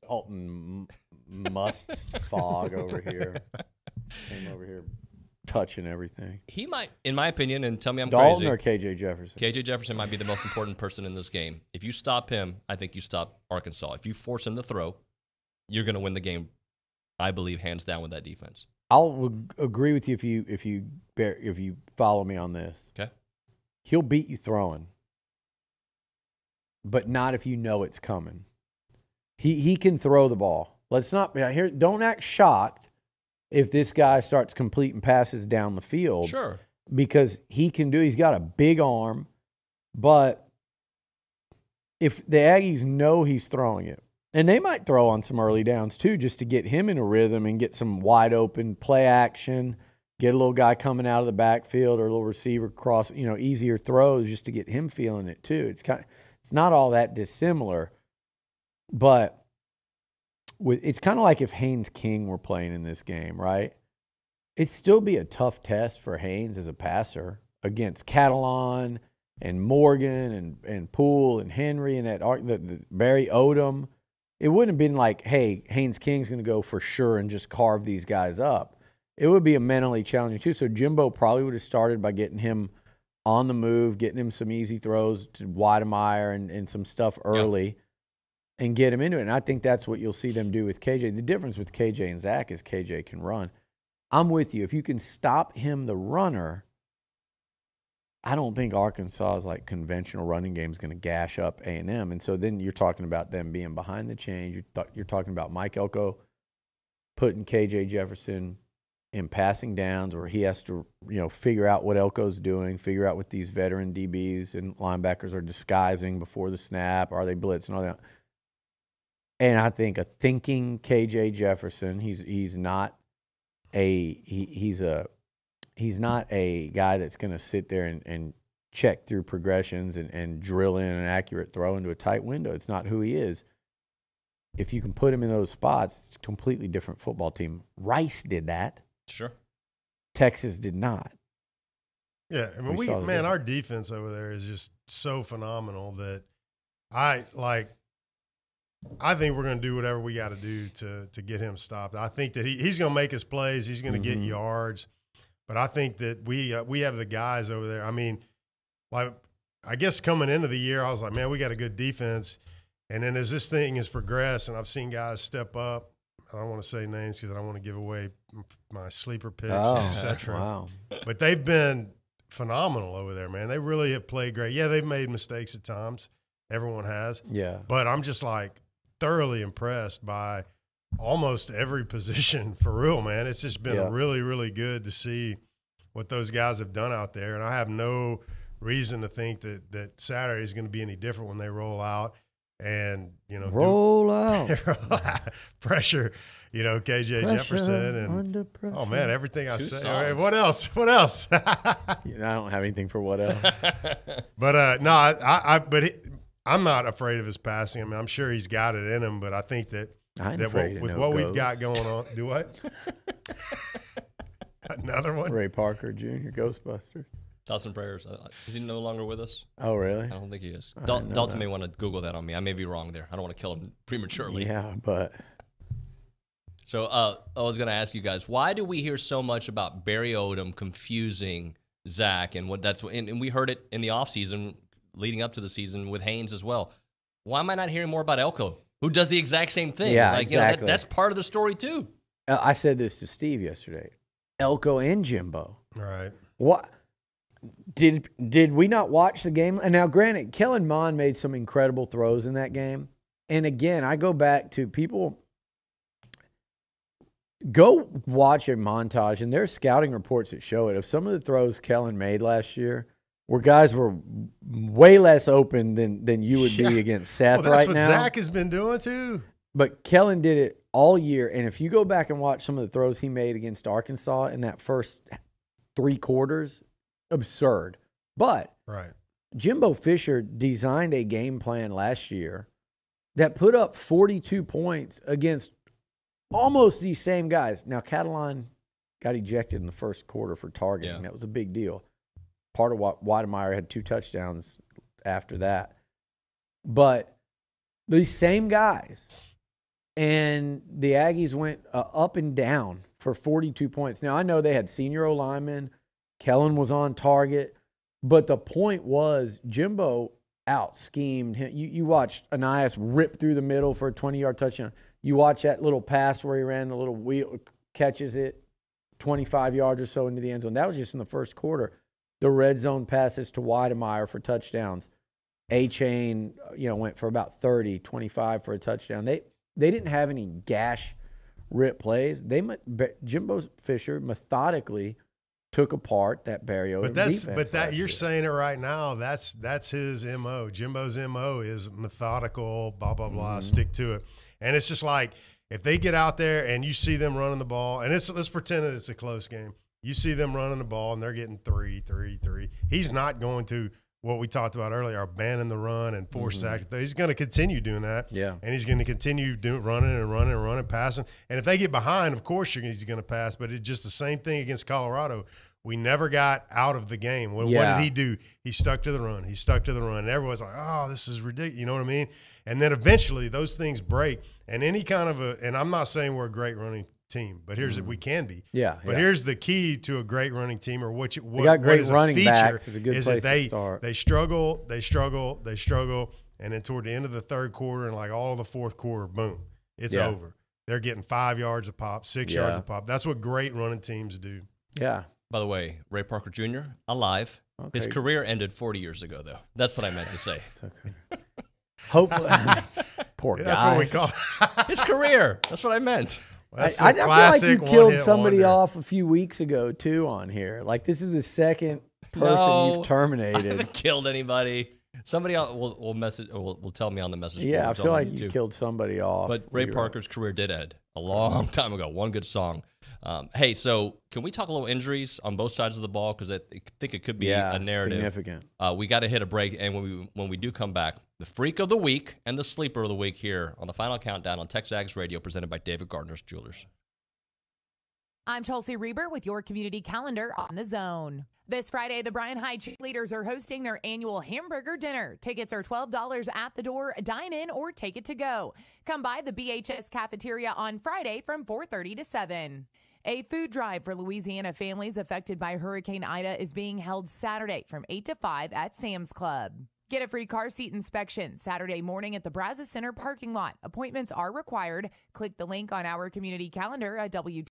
Alton must fog over here. Came over here touching everything. He might, in my opinion, and tell me I'm Dalton crazy. or KJ Jefferson? KJ Jefferson might be the most important person in this game. If you stop him, I think you stop Arkansas. If you force him to throw, you're going to win the game. I believe hands down with that defense. I'll agree with you if you if you bear, if you follow me on this. Okay. He'll beat you throwing, but not if you know it's coming. He he can throw the ball. Let's not be here. Don't act shocked if this guy starts completing passes down the field. Sure. Because he can do. He's got a big arm, but if the Aggies know he's throwing it, and they might throw on some early downs too, just to get him in a rhythm and get some wide open play action. Get a little guy coming out of the backfield or a little receiver cross, you know, easier throws just to get him feeling it too. It's kind, of, it's not all that dissimilar, but it's kind of like if Haynes King were playing in this game, right? It'd still be a tough test for Haynes as a passer against Catalon and Morgan and and Poole and Henry and that the, the Barry Odom it wouldn't have been like, hey, Haynes King's going to go for sure and just carve these guys up. It would be a mentally challenging too. So Jimbo probably would have started by getting him on the move, getting him some easy throws to Wydermyer and, and some stuff early yep. And get him into it. And I think that's what you'll see them do with KJ. The difference with KJ and Zach is KJ can run. I'm with you. If you can stop him, the runner, I don't think Arkansas's like conventional running game is going to gash up A and M, and so then you're talking about them being behind the chains. You're, th- you're talking about Mike Elko putting KJ Jefferson in passing downs, where he has to you know figure out what Elko's doing, figure out what these veteran DBs and linebackers are disguising before the snap. Are they blitzing all that? And I think a thinking KJ Jefferson, he's he's not a he, he's a he's not a guy that's going to sit there and, and check through progressions and, and drill in an accurate throw into a tight window. It's not who he is. If you can put him in those spots, it's a completely different football team. Rice did that. Sure. Texas did not. Yeah, I mean, we, we man, our defense over there is just so phenomenal that I like. I think we're going to do whatever we got to do to to get him stopped. I think that he, he's going to make his plays. He's going to mm-hmm. get yards. But I think that we uh, we have the guys over there. I mean, like I guess coming into the year, I was like, man, we got a good defense. And then as this thing has progressed, and I've seen guys step up. I don't want to say names because I don't want to give away my sleeper picks, oh, etc. Wow. But they've been phenomenal over there, man. They really have played great. Yeah, they've made mistakes at times. Everyone has. Yeah. But I'm just like thoroughly impressed by almost every position for real, man. It's just been yeah. really, really good to see what those guys have done out there. And I have no reason to think that that Saturday is going to be any different when they roll out and you know roll do, out pressure. You know KJ pressure Jefferson and oh man, everything I say. All right, what else? What else? I don't have anything for what else. but uh, no, I, I but he, I'm not afraid of his passing. I mean, I'm sure he's got it in him, but I think that that what, with what we've got going on, do what? Another one. Ray Parker Jr. Ghostbusters. Thoughts and prayers. Uh, is he no longer with us? Oh, really? I don't think he is. Dal- Dalton may want to Google that on me. I may be wrong there. I don't want to kill him prematurely. Yeah, but. So uh, I was going to ask you guys, why do we hear so much about Barry Odom confusing Zach and what that's and, and we heard it in the offseason leading up to the season with Haynes as well. Why am I not hearing more about Elko? who does the exact same thing. Yeah, like, exactly. You know, that, that's part of the story too. Uh, I said this to Steve yesterday. Elko and Jimbo. Right. What did did we not watch the game? And now, granted, Kellen Mond made some incredible throws in that game. And again, I go back to people. Go watch a montage, and there's scouting reports that show it of some of the throws Kellen made last year where guys were way less open than than you would yeah. be against Seth well, right now. That's what Zach has been doing too. But Kellen did it all year, and if you go back and watch some of the throws he made against Arkansas in that first three quarters, absurd. But right, Jimbo Fisher designed a game plan last year that put up 42 points against almost these same guys. Now Catalon got ejected in the first quarter for targeting. Yeah. That was a big deal part of what Wydermyer had two touchdowns after that. But these same guys, and the Aggies went uh, up and down for 42 points. Now, I know they had senior O linemen, Kellen was on target, but the point was Jimbo out schemed him. You, you watched Ainias rip through the middle for a 20 yard touchdown. You watch that little pass where he ran the little wheel, catches it 25 yards or so into the end zone. That was just in the first quarter the red zone passes to Wydermyer for touchdowns. Achane, you know, went for about 30, 25 for a touchdown. They they didn't have any gash rip plays. They Jimbo Fisher methodically took apart that barrier. But that's but that you're year. saying it right now. That's that's his mo. Jimbo's mo is methodical. Blah blah blah. Mm-hmm. Stick to it. And it's just like if they get out there and you see them running the ball, and it's let's pretend that it's a close game. You see them running the ball and they're getting three, three, three. He's not going to what we talked about earlier, abandoning the run and force mm-hmm. sack. He's going to continue doing that. Yeah. And he's going to continue doing running and running and running, passing. And if they get behind, of course he's going to pass. But it's just the same thing against Colorado. We never got out of the game. Well, yeah. What did he do? He stuck to the run. He stuck to the run. And everyone's like, oh, this is ridiculous. You know what I mean? And then eventually those things break. And any kind of a, and I'm not saying we're a great running team, but here's mm. we can be. Yeah. But yeah. here's the key to a great running team, or what you what, got great what is running a feature backs. It's a good is place that they to start. they struggle, they struggle, they struggle, and then toward the end of the third quarter and like all the fourth quarter, boom, it's yeah. over. They're getting five yards a pop, six yeah. yards a pop. That's what great running teams do. Yeah. By the way, Ray Parker Jr. alive. Okay. His career ended 40 years ago, though. That's what I meant to say. okay. Hopefully, poor yeah, guy. That's what we call his career. That's what I meant. I, I, I feel like you killed somebody wonder. off a few weeks ago too on here. Like this is the second person no, you've terminated. I haven't killed anybody. Somebody else will, will message will, will tell me on the message. Yeah, I feel like you too. killed somebody off. But Ray Parker's career did end a long time ago. One good song. Um, hey, so can we talk a little injuries on both sides of the ball because I think it could be yeah, a narrative. Significant. Uh, we got to hit a break, and when we when we do come back, the freak of the week and the sleeper of the week here on the final countdown on Texags Radio, presented by David Gardner's Jewelers. I'm Chelsea Reber with your community calendar on the zone. This Friday, the Bryan High cheerleaders are hosting their annual hamburger dinner. Tickets are $12 at the door, dine in or take it to go. Come by the BHS cafeteria on Friday from 4:30 to 7. A food drive for Louisiana families affected by Hurricane Ida is being held Saturday from 8 to 5 at Sam's Club. Get a free car seat inspection Saturday morning at the Brazos Center parking lot. Appointments are required. Click the link on our community calendar at WT